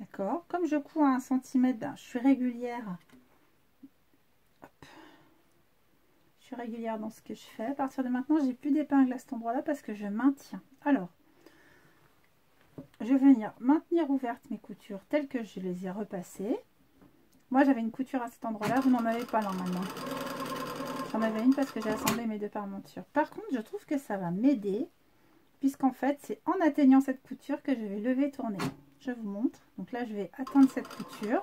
D'accord? Comme je couds à un centimètre, ben, je suis régulière. Je suis régulière dans ce que je fais. À partir de maintenant, j'ai plus d'épingle à cet endroit-là parce que je maintiens. Alors, je vais venir maintenir ouvertes mes coutures telles que je les ai repassées. Moi, j'avais une couture à cet endroit-là. Vous n'en avez pas normalement. J'en avais une parce que j'ai assemblé mes deux parmentures. Par contre, je trouve que ça va m'aider puisqu'en fait, c'est en atteignant cette couture que je vais lever tourner je vous montre. Donc là, je vais atteindre cette couture.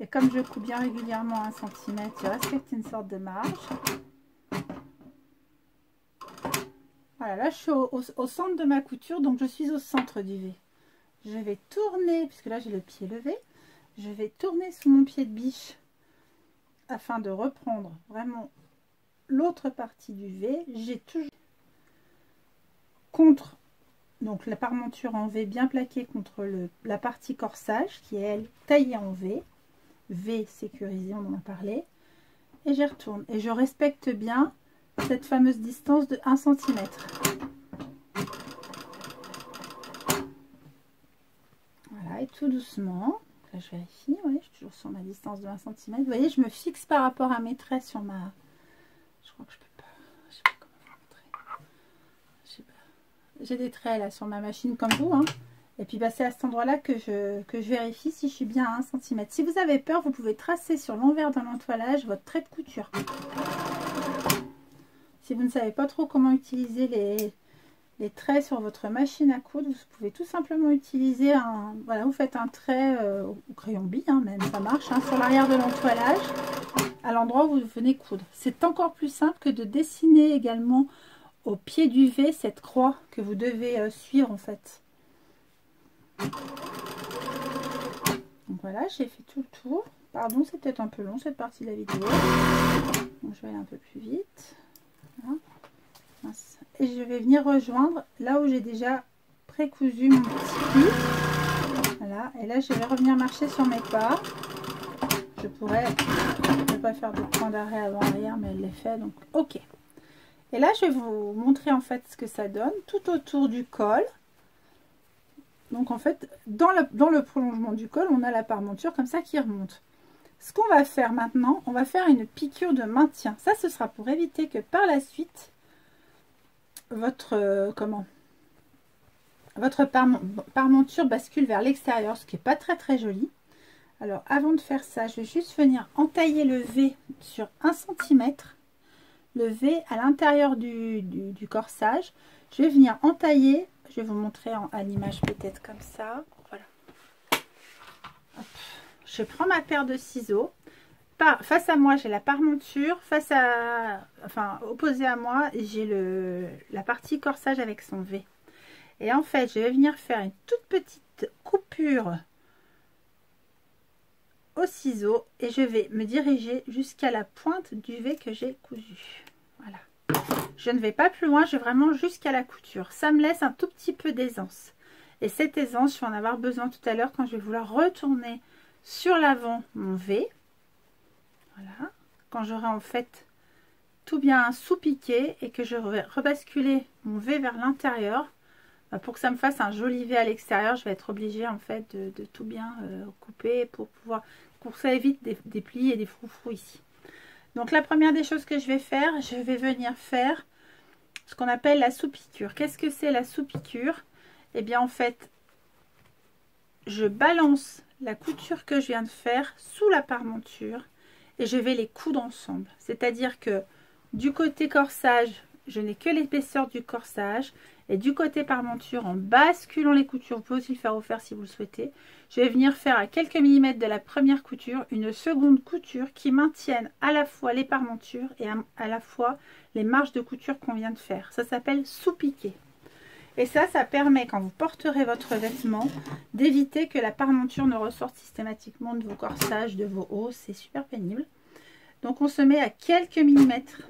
Et comme je coupe bien régulièrement un centimètre, je respecte une sorte de marge. Voilà, là, je suis au, centre de ma couture, donc je suis au centre du V. Je vais tourner, puisque là, j'ai le pied levé. Je vais tourner sous mon pied de biche afin de reprendre vraiment l'autre partie du V. J'ai toujours contre donc la parmenture en V bien plaquée contre la partie corsage qui est elle taillée en V. V sécurisé, on en a parlé. Et j'y retourne. Et je respecte bien cette fameuse distance de 1 cm. Voilà, et tout doucement. Là, je vérifie. Oui, je suis toujours sur ma distance de 1 cm. Vous voyez, je me fixe par rapport à mes traits sur ma... Je crois que je peux j'ai des traits là sur ma machine comme vous. Hein. Et puis bah, c'est à cet endroit-là que je, que je vérifie si je suis bien à 1 cm. Si vous avez peur, vous pouvez tracer sur l'envers de l'entoilage votre trait de couture. Si vous ne savez pas trop comment utiliser les, traits sur votre machine à coudre, vous pouvez tout simplement utiliser un... Voilà, vous faites un trait euh, au crayon bille, hein, même, ça marche, hein, sur l'arrière de l'entoilage, à l'endroit où vous venez coudre. C'est encore plus simple que de dessiner également au pied du V cette croix que vous devez euh, suivre en fait. Voilà, j'ai fait tout le tour. Pardon, c'est peut-être un peu long cette partie de la vidéo. Je vais aller un peu plus vite. Et je vais venir rejoindre là où j'ai déjà précousu mon petit pli. Voilà, et là je vais revenir marcher sur mes pas. Je pourrais ne pas faire de point d'arrêt avant-arrière, mais elle l'est fait, donc ok. Et là, je vais vous montrer en fait ce que ça donne tout autour du col. Donc en fait, dans le, prolongement du col, on a la parmenture comme ça qui remonte. Ce qu'on va faire maintenant, on va faire une piqûre de maintien. Ça, ce sera pour éviter que par la suite, votre, euh, comment, votre parmenture bascule vers l'extérieur, ce qui n'est pas très très joli. Alors avant de faire ça, je vais juste venir entailler le V sur 1 cm. Le V à l'intérieur du, corsage. Je vais venir entailler, je vais vous montrer en, à peut-être comme ça. Voilà. Je prends ma paire de ciseaux. Face à moi, j'ai la parmenture. Face à, enfin, opposé à moi, j'ai la partie corsage avec son V. Et en fait, je vais venir faire une toute petite coupure au ciseau et je vais me diriger jusqu'à la pointe du V que j'ai cousu. Je ne vais pas plus loin, je vais vraiment jusqu'à la couture. Ça me laisse un tout petit peu d'aisance. Et cette aisance, je vais en avoir besoin tout à l'heure quand je vais vouloir retourner sur l'avant mon V. Voilà. Quand j'aurai en fait tout bien sous-piqué et que je vais rebasculer mon V vers l'intérieur, bah, pour que ça me fasse un joli V à l'extérieur, je vais être obligée en fait de, tout bien euh, couper pour pouvoir, pour que ça évite des, plis et des froufrous ici. Donc la première des choses que je vais faire, je vais venir faire ce qu'on appelle la sous-piqûre. Qu'est-ce que c'est la sous-piqûre? Eh bien en fait, je balance la couture que je viens de faire sous la parmenture et je vais les coudre ensemble. C'est-à-dire que du côté corsage, je n'ai que l'épaisseur du corsage et du côté parmenture, en basculant les coutures, vous pouvez aussi le faire au fer si vous le souhaitez, je vais venir faire à quelques millimètres de la première couture une seconde couture qui maintienne à la fois les parmentures et à, la fois les marges de couture qu'on vient de faire. Ça s'appelle sous-piquer. Et ça, ça permet, quand vous porterez votre vêtement, d'éviter que la parmenture ne ressorte systématiquement de vos corsages, de vos hauts. C'est super pénible. Donc, on se met à quelques millimètres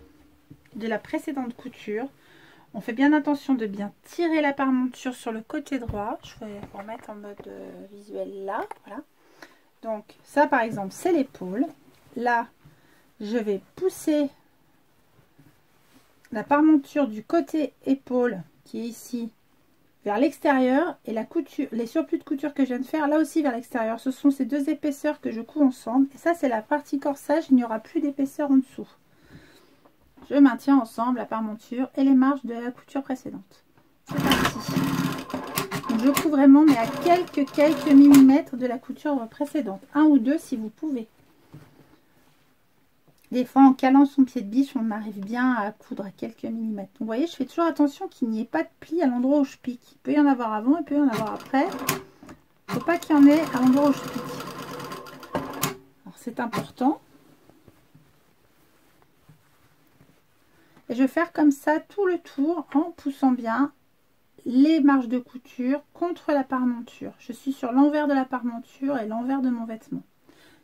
de la précédente couture on fait bien attention de bien tirer la parmenture sur le côté droit. Je vais vous remettre en mode euh, visuel là. Voilà. Donc ça par exemple c'est l'épaule. Là je vais pousser la parmenture du côté épaule qui est ici vers l'extérieur et la couture, les surplus de couture que je viens de faire là aussi vers l'extérieur. Ce sont ces deux épaisseurs que je couds ensemble. Et ça c'est la partie corsage, il n'y aura plus d'épaisseur en dessous je maintiens ensemble la parmenture et les marges de la couture précédente. C'est parti. je couds vraiment, mais à quelques, quelques millimètres de la couture précédente. Un ou deux si vous pouvez. Des fois, en calant son pied de biche, on arrive bien à coudre à quelques millimètres. Vous voyez, je fais toujours attention qu'il n'y ait pas de pli à l'endroit où je pique. Il peut y en avoir avant, il peut y en avoir après. Il ne faut pas qu'il y en ait à l'endroit où je pique. C'est important. Et je vais faire comme ça tout le tour en poussant bien les marges de couture contre la parmenture. Je suis sur l'envers de la parmenture et l'envers de mon vêtement.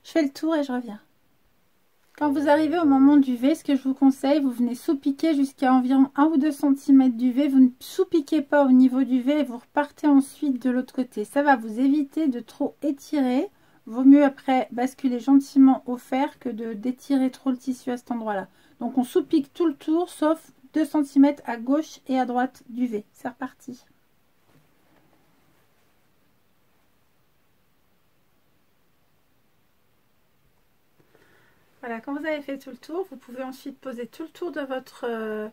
Je fais le tour et je reviens. Quand vous arrivez au moment du V, ce que je vous conseille, vous venez sous-piquer jusqu'à environ 1 ou 2 cm du V. Vous ne sous-piquez pas au niveau du V et vous repartez ensuite de l'autre côté. Ça va vous éviter de trop étirer. Vaut mieux après basculer gentiment au fer que d'étirer trop le tissu à cet endroit-là. Donc on sous-pique tout le tour sauf 2 cm à gauche et à droite du V. C'est reparti. Voilà, quand vous avez fait tout le tour, vous pouvez ensuite poser tout le tour de votre euh,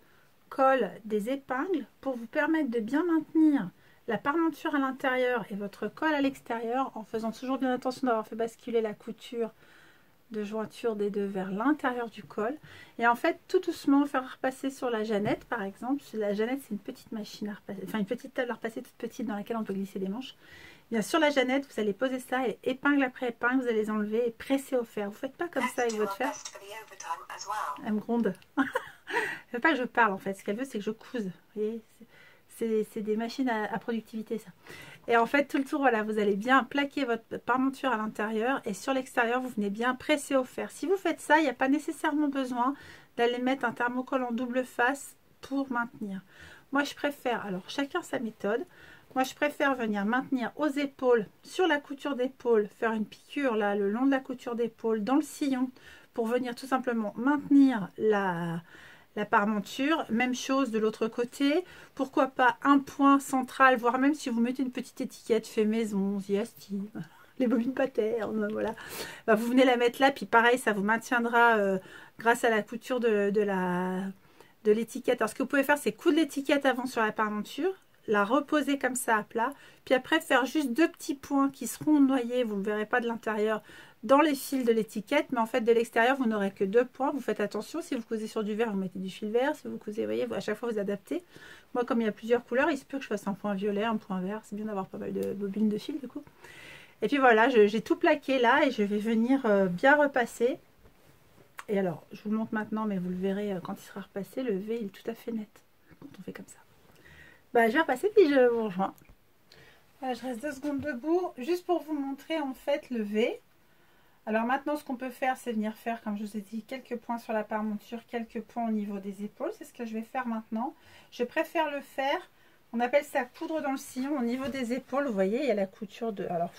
col des épingles pour vous permettre de bien maintenir la parmenture à l'intérieur et votre col à l'extérieur en faisant toujours bien attention d'avoir fait basculer la couture de jointure des deux vers l'intérieur du col. Et en fait, tout doucement, faire repasser sur la janette, par exemple. La janette, c'est une petite machine à repasser, enfin une petite table à repasser toute petite dans laquelle on peut glisser des manches. Bien sur la janette, vous allez poser ça et épingle après épingle, vous allez enlever et presser au fer. Vous faites pas comme ça avec votre fer. Elle me gronde. (laughs) ne pas que je parle en fait. Ce qu'elle veut, c'est que je couse. C'est des machines à, productivité ça. Et en fait, tout le tour, voilà, vous allez bien plaquer votre parmenture à l'intérieur et sur l'extérieur, vous venez bien presser au fer. Si vous faites ça, il n'y a pas nécessairement besoin d'aller mettre un thermocol en double face pour maintenir. Moi, je préfère, alors chacun sa méthode. Moi, je préfère venir maintenir aux épaules, sur la couture d'épaule, faire une piqûre là, le long de la couture d'épaule, dans le sillon, pour venir tout simplement maintenir la, la parmenture. Même chose de l'autre côté. Pourquoi pas un point central, voire même si vous mettez une petite étiquette fait maison, Ziasti, (laughs) les bobines paternes, voilà. Bah, vous venez la mettre là, puis pareil, ça vous maintiendra euh, grâce à la couture de, l'étiquette. Alors ce que vous pouvez faire, c'est coudre l'étiquette avant sur la parmenture, la reposer comme ça à plat, puis après faire juste deux petits points qui seront noyés, vous ne verrez pas de l'intérieur, dans les fils de l'étiquette, mais en fait de l'extérieur vous n'aurez que deux points. Vous faites attention, si vous cousez sur du vert, vous mettez du fil vert, si vous cousez, vous voyez, à chaque fois vous adaptez. Moi comme il y a plusieurs couleurs, il se peut que je fasse un point violet, un point vert, c'est bien d'avoir pas mal de bobines de fil du coup. Et puis voilà, j'ai tout plaqué là et je vais venir euh, bien repasser. Et alors, je vous le montre maintenant, mais vous le verrez euh, quand il sera repassé, le V il est tout à fait net quand on fait comme ça. Bah, je vais repasser puis je vous rejoins. je reste deux secondes debout, juste pour vous montrer en fait le V. Alors maintenant, ce qu'on peut faire, c'est venir faire, comme je vous ai dit, quelques points sur la parmenture, quelques points au niveau des épaules. C'est ce que je vais faire maintenant. Je préfère le faire, on appelle ça coudre dans le sillon au niveau des épaules. Vous voyez, il y a la couture de... Alors,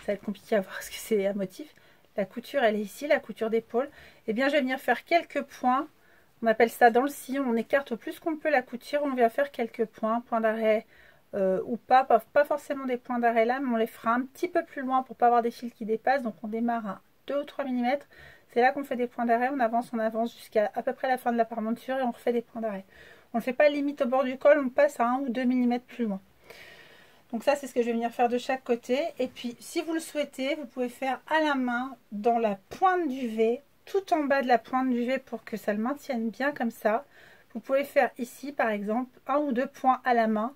ça va être compliqué à voir (laughs) parce que c'est un motif. La couture, elle est ici, la couture d'épaule. Eh bien, je vais venir faire quelques points. On appelle ça dans le sillon. On écarte au plus qu'on peut la couture. On vient faire quelques points, points d'arrêt euh, ou pas, pas, forcément des points d'arrêt là, mais on les fera un petit peu plus loin pour pas avoir des fils qui dépassent. Donc on démarre à 2 ou 3 mm. C'est là qu'on fait des points d'arrêt, on avance, on avance jusqu'à à peu près la fin de la parmenture et on refait des points d'arrêt. On ne fait pas limite au bord du col, on passe à 1 ou 2 mm plus loin. Donc ça c'est ce que je vais venir faire de chaque côté. Et puis si vous le souhaitez, vous pouvez faire à la main dans la pointe du V, tout en bas de la pointe du V pour que ça le maintienne bien comme ça. Vous pouvez faire ici par exemple un ou deux points à la main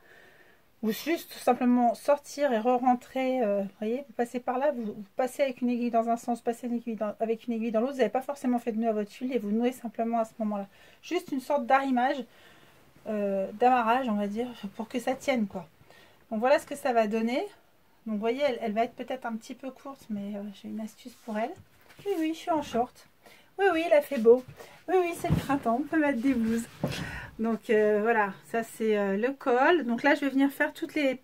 ou juste simplement sortir et re-rentrer, euh, vous voyez, vous passez par là, vous, passez avec une aiguille dans un sens, passez une aiguille avec une aiguille dans l'autre, vous n'avez pas forcément fait de nœud à votre fil et vous nouez simplement à ce moment-là. Juste une sorte d'arrimage, euh, d'amarrage on va dire, pour que ça tienne quoi. Donc voilà ce que ça va donner. Donc vous voyez, elle, va être peut-être un petit peu courte, mais euh, j'ai une astuce pour elle. Oui, oui, je suis en short. Oui, oui, il a fait beau. Oui, oui, c'est le printemps, (laughs) on peut mettre des blouses. Donc euh, voilà, ça c'est euh, le col. Donc là, je vais venir faire toutes les,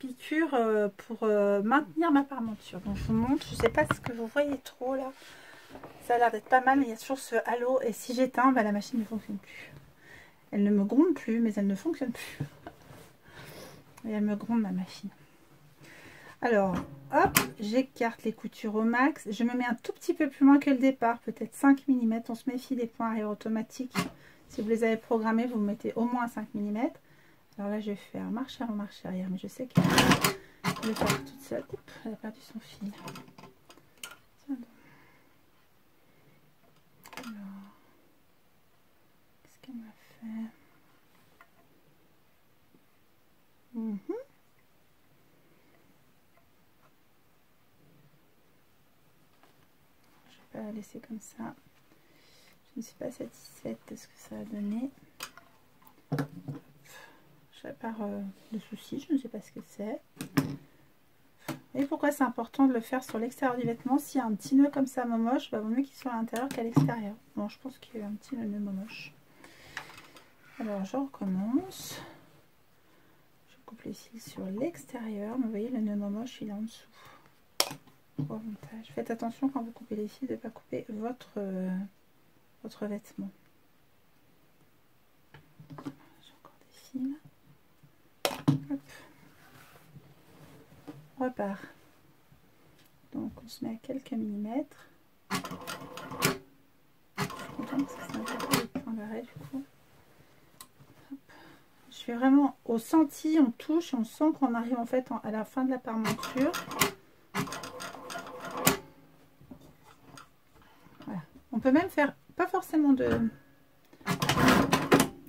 piqûres euh, pour maintenir ma parmenture. Donc je vous montre, je ne sais pas ce que vous voyez trop là. Ça a l'air d'être pas mal, mais il y a toujours ce halo. Et si j'éteins, bah, la machine ne fonctionne plus. Elle ne me gronde plus, mais elle ne fonctionne plus. Et elle me gronde ma machine. Alors, hop, j'écarte les coutures au max. Je me mets un tout petit peu plus loin que le départ, peut-être 5 mm. On se méfie des points arrière automatiques. Si vous les avez programmés, vous mettez au moins 5 mm. Alors là, je vais faire marche avant, marche arrière. Mais je sais qu'elle va faire toute seule. Oups, elle a perdu son fil. Alors, qu'est-ce qu'elle m'a fait? Mhm. Je vais laisser comme ça. Je ne suis pas satisfaite de ce que ça a donné. Je part euh, de soucis, je ne sais pas ce que c'est. Et pourquoi c'est important de le faire sur l'extérieur du vêtement? S'il y a un petit nœud comme ça momoche, bah, vaut mieux qu'il soit à l'intérieur qu'à l'extérieur. Bon, je pense qu'il y a un petit nœud momoche. Alors, je recommence. Je coupe les cils sur l'extérieur. Vous voyez, le nœud momoche, il est en dessous. Faites attention quand vous coupez les fils de ne pas couper votre... Euh, votre vêtement. J'ai encore des fils. On repart. Donc on se met à quelques millimètres. Je suis vraiment au senti, on touche, on sent qu'on arrive en fait à la fin de la parmenture. Voilà. On peut même faire pas forcément de,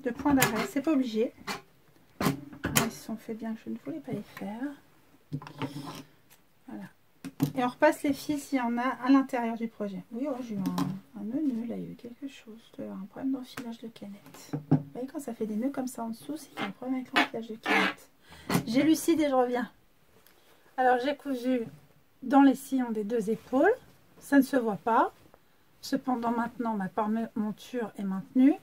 de point d'arrêt, c'est pas obligé. Ils se sont fait bien je ne voulais pas les faire. Voilà. Et on repasse les fils s'il y en a à l'intérieur du projet. Oui, oh, j'ai eu un, nœud, là, il y a eu quelque chose, un problème d'enfilage de canette. Vous voyez, quand ça fait des nœuds comme ça en dessous, c'est qu'il y a un problème avec l'enfilage de canette. J'élucide et je reviens. Alors, j'ai cousu dans les sillons des deux épaules. Ça ne se voit pas. Cependant, maintenant, ma parmenture est maintenue.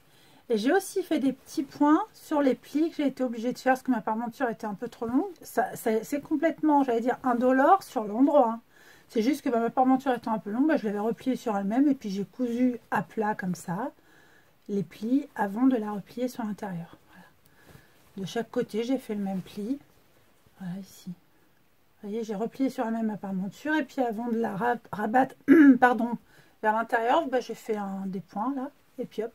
Et j'ai aussi fait des petits points sur les plis que j'ai été obligée de faire parce que ma parmenture était un peu trop longue. C'est complètement, j'allais dire, indolore sur l'endroit. Hein. C'est juste que bah, ma parmenture étant un peu longue, bah, je l'avais repliée sur elle-même et puis j'ai cousu à plat comme ça. les plis avant de la replier sur l'intérieur. De chaque côté, j'ai fait le même pli. Voilà, ici. Vous voyez, j'ai replié sur la même apparementure. Et puis avant de la rabattre (clears throat) pardon, vers l'intérieur, bah, j'ai fait un, des points là. Et puis hop.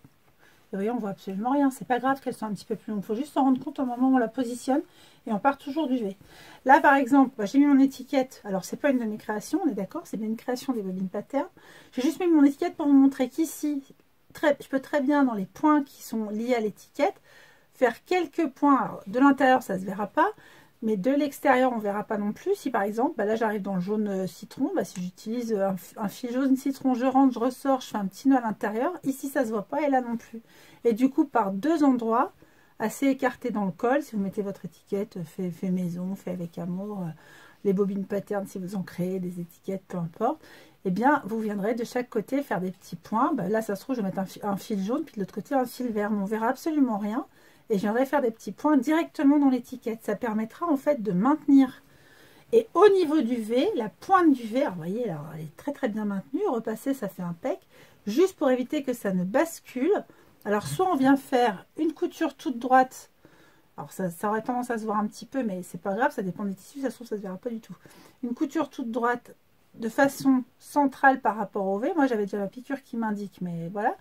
vous voyez, on voit absolument rien. C'est pas grave qu'elle soit un petit peu plus longue. Il faut juste s'en rendre compte au moment où on la positionne. Et on part toujours du V. Là, par exemple, bah, j'ai mis mon étiquette. Alors, c'est pas une de mes créations, on est d'accord. C'est bien une création des bobines pattern. J'ai juste mis mon étiquette pour vous montrer qu'ici, je peux très bien, dans les points qui sont liés à l'étiquette, faire quelques points. de l'intérieur, ça se verra pas. Mais de l'extérieur, on ne verra pas non plus. Si par exemple, bah là j'arrive dans le jaune euh, citron, bah, si j'utilise un, fil jaune citron, je rentre, je ressors, je fais un petit nœud à l'intérieur. Ici, ça ne se voit pas et là non plus. Et du coup, par deux endroits, assez écartés dans le col, si vous mettez votre étiquette, euh, fait, maison, fait avec amour, euh, les bobines pattern si vous en créez, des étiquettes, peu importe, eh bien, vous viendrez de chaque côté faire des petits points. Bah, là, ça se trouve, je vais mettre un, fil jaune, puis de l'autre côté, un fil vert. Mais on verra absolument rien. Et je viendrai faire des petits points directement dans l'étiquette. Ça permettra en fait de maintenir. Et au niveau du V, la pointe du V, vous voyez, elle est très très bien maintenue. Repasser, ça fait un pec. Juste pour éviter que ça ne bascule. Alors, soit on vient faire une couture toute droite. Alors, ça, ça aurait tendance à se voir un petit peu, mais c'est pas grave, ça dépend des tissus. Ça se trouve, ça se verra pas du tout. Une couture toute droite de façon centrale par rapport au V. Moi, j'avais déjà ma piqûre qui m'indique, mais voilà.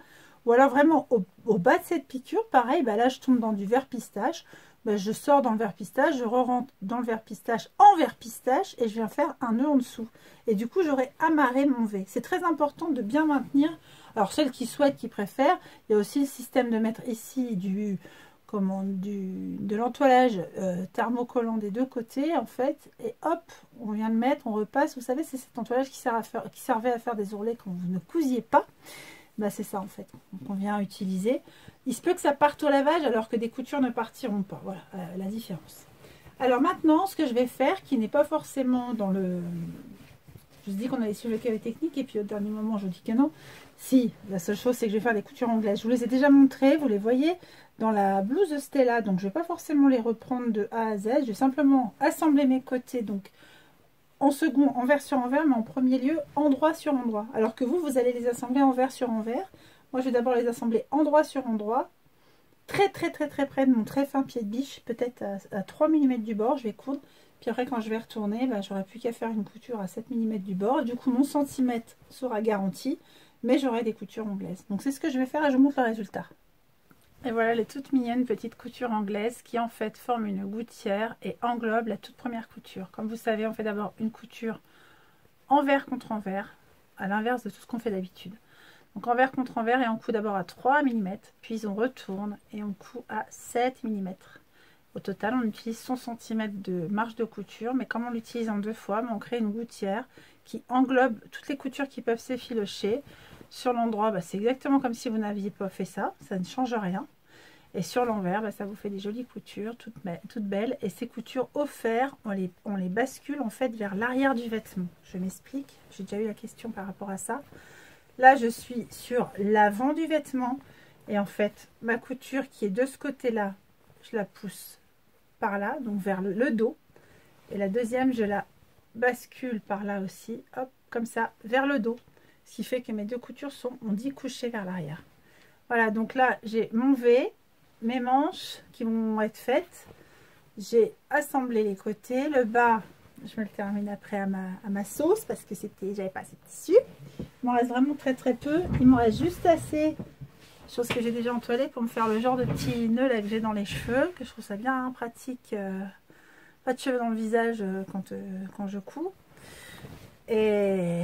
Ou alors vraiment au, bas de cette piqûre, pareil, bah là, je tombe dans du vert pistache. Bah, je sors dans le vert pistache, je re-rentre dans le vert pistache en vert pistache et je viens faire un nœud en dessous. Et du coup, j'aurai amarré mon V. C'est très important de bien maintenir. Alors, celles qui souhaitent, qui préfèrent, il y a aussi le système de mettre ici du, comment, de l'entoilage euh, thermocollant des deux côtés en fait et hop on vient de mettre on repasse vous savez c'est cet entoilage qui, qui servait à faire des ourlets quand vous ne cousiez pas bah c'est ça en fait qu'on vient utiliser il se peut que ça parte au lavage alors que des coutures ne partiront pas voilà euh, la différence alors maintenant ce que je vais faire qui n'est pas forcément dans le je vous dis qu'on allait sur le cahier technique et puis au dernier moment je vous dis que non si la seule chose c'est que je vais faire des coutures anglaises je vous les ai déjà montrées vous les voyez dans la blouse de Stella. Donc, je ne vais pas forcément les reprendre de A à Z. Je vais simplement assembler mes côtés. Donc, en second, envers sur envers, mais en premier lieu, endroit sur endroit. Alors que vous, vous allez les assembler envers sur envers. Moi, je vais d'abord les assembler endroit sur endroit. Très, très, très, très près de mon très fin pied de biche. Peut-être à, 3 mm du bord. Je vais coudre. Puis après, quand je vais retourner, bah, j'aurai plus qu'à faire une couture à 7 mm du bord. Du coup, mon centimètre sera garanti. Mais j'aurai des coutures anglaises. Donc, c'est ce que je vais faire et je vous montre le résultat. Et voilà les toutes mignonnes petites coutures anglaises qui en fait forment une gouttière et englobent la toute première couture. Comme vous savez, on fait d'abord une couture envers contre envers, à l'inverse de tout ce qu'on fait d'habitude. Donc envers contre envers et on coud d'abord à 3 mm, puis on retourne et on coud à 7 mm. Au total, on utilise 100 cm de marge de couture, mais comme on l'utilise en deux fois, on crée une gouttière qui englobe toutes les coutures qui peuvent s'effilocher sur l'endroit, bah, c'est exactement comme si vous n'aviez pas fait ça. Ça ne change rien. Et sur l'envers, bah, ça vous fait des jolies coutures, toutes, belles. Et ces coutures au fer, on les, on les bascule en fait vers l'arrière du vêtement. Je m'explique. J'ai déjà eu la question par rapport à ça. Là, je suis sur l'avant du vêtement. Et en fait, ma couture qui est de ce côté-là, je la pousse par là, donc vers le dos. Et la deuxième, je la bascule par là aussi, hop, comme ça, vers le dos. Ce qui fait que mes deux coutures sont, on dit, couchées vers l'arrière. Voilà, donc là, j'ai mon V, mes manches qui vont être faites. J'ai assemblé les côtés. Le bas, je me le termine après à ma, sauce parce que c'était, j'avais pas assez de tissu. Il m'en reste vraiment très très peu. Il m'en reste juste assez, chose que j'ai déjà entoilée pour me faire le genre de petit nœud là que j'ai dans les cheveux, que je trouve ça bien pratique. Euh, pas de cheveux dans le visage euh, quand, euh, quand je couds. Et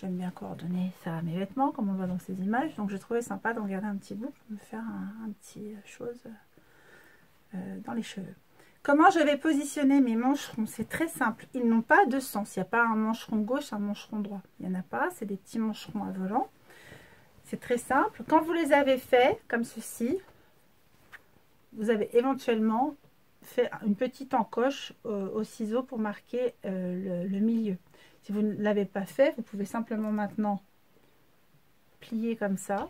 J'aime bien coordonner ça à mes vêtements, comme on voit dans ces images. Donc, j'ai trouvé sympa d'en garder un petit bout pour me faire un, petit euh, chose euh, dans les cheveux. Comment je vais positionner mes mancherons? C'est très simple. Ils n'ont pas de sens. Il n'y a pas un mancheron gauche, un mancheron droit. Il n'y en a pas. C'est des petits mancherons à volant. C'est très simple. Quand vous les avez faits, comme ceci, vous avez éventuellement fait une petite encoche au, ciseau pour marquer euh, le milieu. Si vous ne l'avez pas fait, vous pouvez simplement maintenant plier comme ça.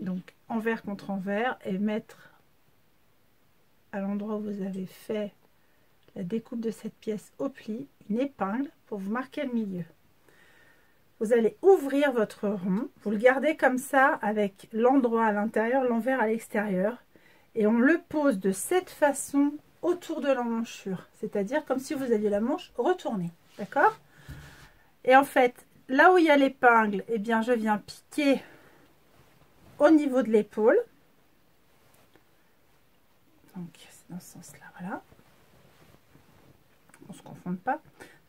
Donc envers contre envers et mettre à l'endroit où vous avez fait la découpe de cette pièce au pli une épingle pour vous marquer le milieu. vous allez ouvrir votre rond. Vous le gardez comme ça avec l'endroit à l'intérieur, l'envers à l'extérieur. Et on le pose de cette façon autour de l'emmanchure. C'est-à-dire comme si vous aviez la manche retournée. D'accord? Et en fait, là où il y a l'épingle, eh bien je viens piquer au niveau de l'épaule. Donc c'est dans ce sens-là, voilà. On ne se confonde pas.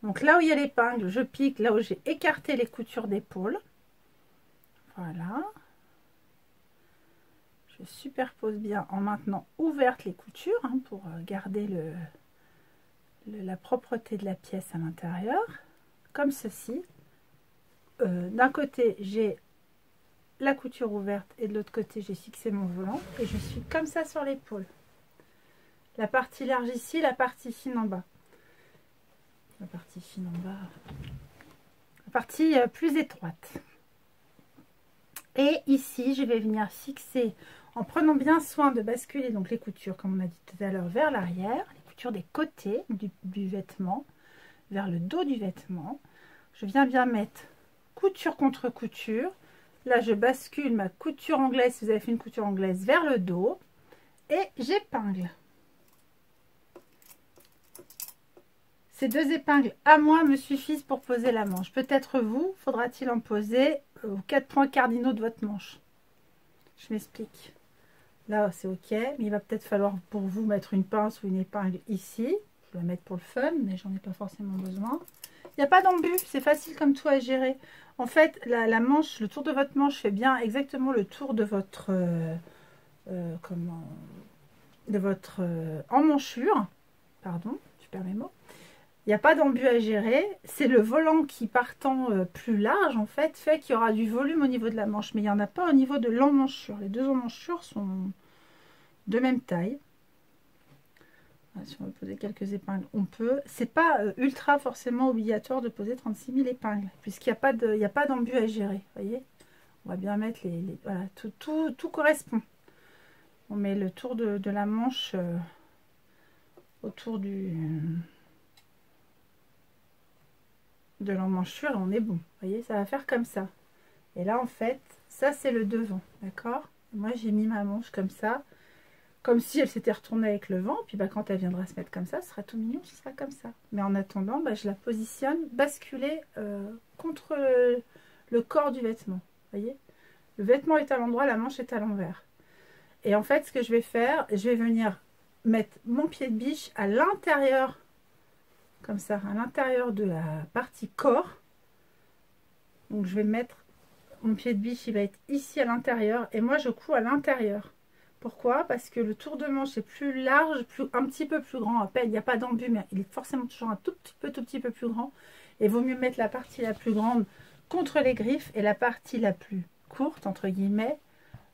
Donc là où il y a l'épingle, je pique là où j'ai écarté les coutures d'épaule. Voilà. Je superpose bien en maintenant ouvertes les coutures hein, pour euh, garder le, la propreté de la pièce à l'intérieur. Comme ceci. Euh, d'un côté, j'ai la couture ouverte et de l'autre côté, j'ai fixé mon volant. Et je suis comme ça sur l'épaule. La partie large ici, la partie fine en bas la partie fine en bas, la partie euh, plus étroite. Et ici, je vais venir fixer en prenant bien soin de basculer donc les coutures, comme on a dit tout à l'heure, vers l'arrière, les coutures des côtés du, du, vêtement, vers le dos du vêtement. Je viens bien mettre couture contre couture. Là, je bascule ma couture anglaise, si vous avez fait une couture anglaise, vers le dos. Et j'épingle. Ces deux épingles à moi me suffisent pour poser la manche. Peut-être vous, faudra-t-il en poser aux quatre points cardinaux de votre manche. Je m'explique. Là, c'est ok, mais il va peut-être falloir pour vous mettre une pince ou une épingle ici. Je vais la mettre pour le fun, mais j'en ai pas forcément besoin. Il n'y a pas d'embu, c'est facile comme tout à gérer. En fait, la, manche, le tour de votre manche fait bien exactement le tour de votre, euh, euh, comment, de votre euh, emmanchure. Pardon, je perds mes mots. Il n'y a pas d'embu à gérer. C'est le volant qui, partant euh, plus large, en fait, fait qu'il y aura du volume au niveau de la manche. Mais il n'y en a pas au niveau de l'emmanchure. Les deux emmanchures sont de même taille. si on veut poser quelques épingles, on peut. C'est pas euh, ultra forcément obligatoire de poser 36 000 épingles, puisqu'il n'y a pas d'embu à gérer. voyez On va bien mettre les... voilà, tout, correspond. On met le tour de, la manche euh, autour du de l'emmanchure on est bon. Vous voyez, ça va faire comme ça. Et là, en fait, ça, c'est le devant, d'accord Moi, j'ai mis ma manche comme ça, comme si elle s'était retournée avec le vent. Puis bah, quand elle viendra se mettre comme ça, ce sera tout mignon, ce sera comme ça. Mais en attendant, bah, je la positionne basculée euh, contre le, corps du vêtement. voyez? Le vêtement est à l'endroit, la manche est à l'envers. Et en fait, ce que je vais faire, je vais venir mettre mon pied de biche à l'intérieur comme ça à l'intérieur de la partie corps donc je vais mettre mon pied de biche il va être ici à l'intérieur et moi je couds à l'intérieur pourquoi? Parce que le tour de manche est plus large plus un petit peu plus grand à peine il n'y a pas d'embu mais il est forcément toujours un tout petit peu tout petit peu plus grand et vaut mieux mettre la partie la plus grande contre les griffes et la partie la plus courte entre guillemets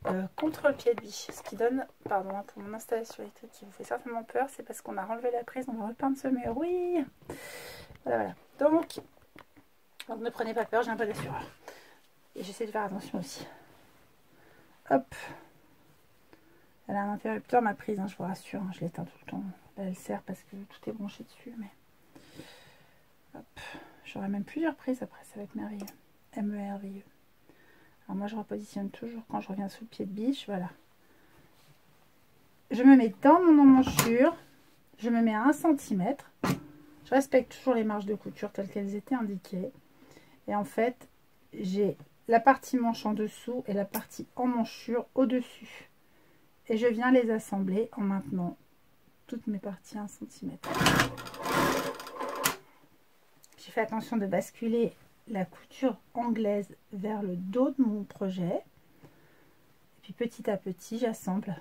euh, contre le pied de biche. Ce qui donne, pardon, hein, pour mon installation électrique qui vous fait certainement peur, c'est parce qu'on a enlevé la prise, on va repeindre ce mur. Oui Voilà, voilà. Donc, ne prenez pas peur, j'ai un peu d'assureur. Et j'essaie de faire attention aussi. Hop Elle a un interrupteur, ma prise, hein, je vous rassure, hein, je l'éteins tout le temps. elle sert parce que tout est branché dessus, mais... Même plusieurs prises après, ça va être merveilleux. merveilleux. Alors moi je repositionne toujours quand je reviens sous le pied de biche, voilà. Je me mets dans mon emmanchure, je me mets à 1 cm. Je respecte toujours les marges de couture telles qu'elles étaient indiquées. Et en fait, j'ai la partie manche en dessous et la partie emmanchure au-dessus. Et je viens les assembler en maintenant toutes mes parties à 1 cm. J'ai fait attention de basculer la couture anglaise vers le dos de mon projet. Et puis petit à petit, j'assemble.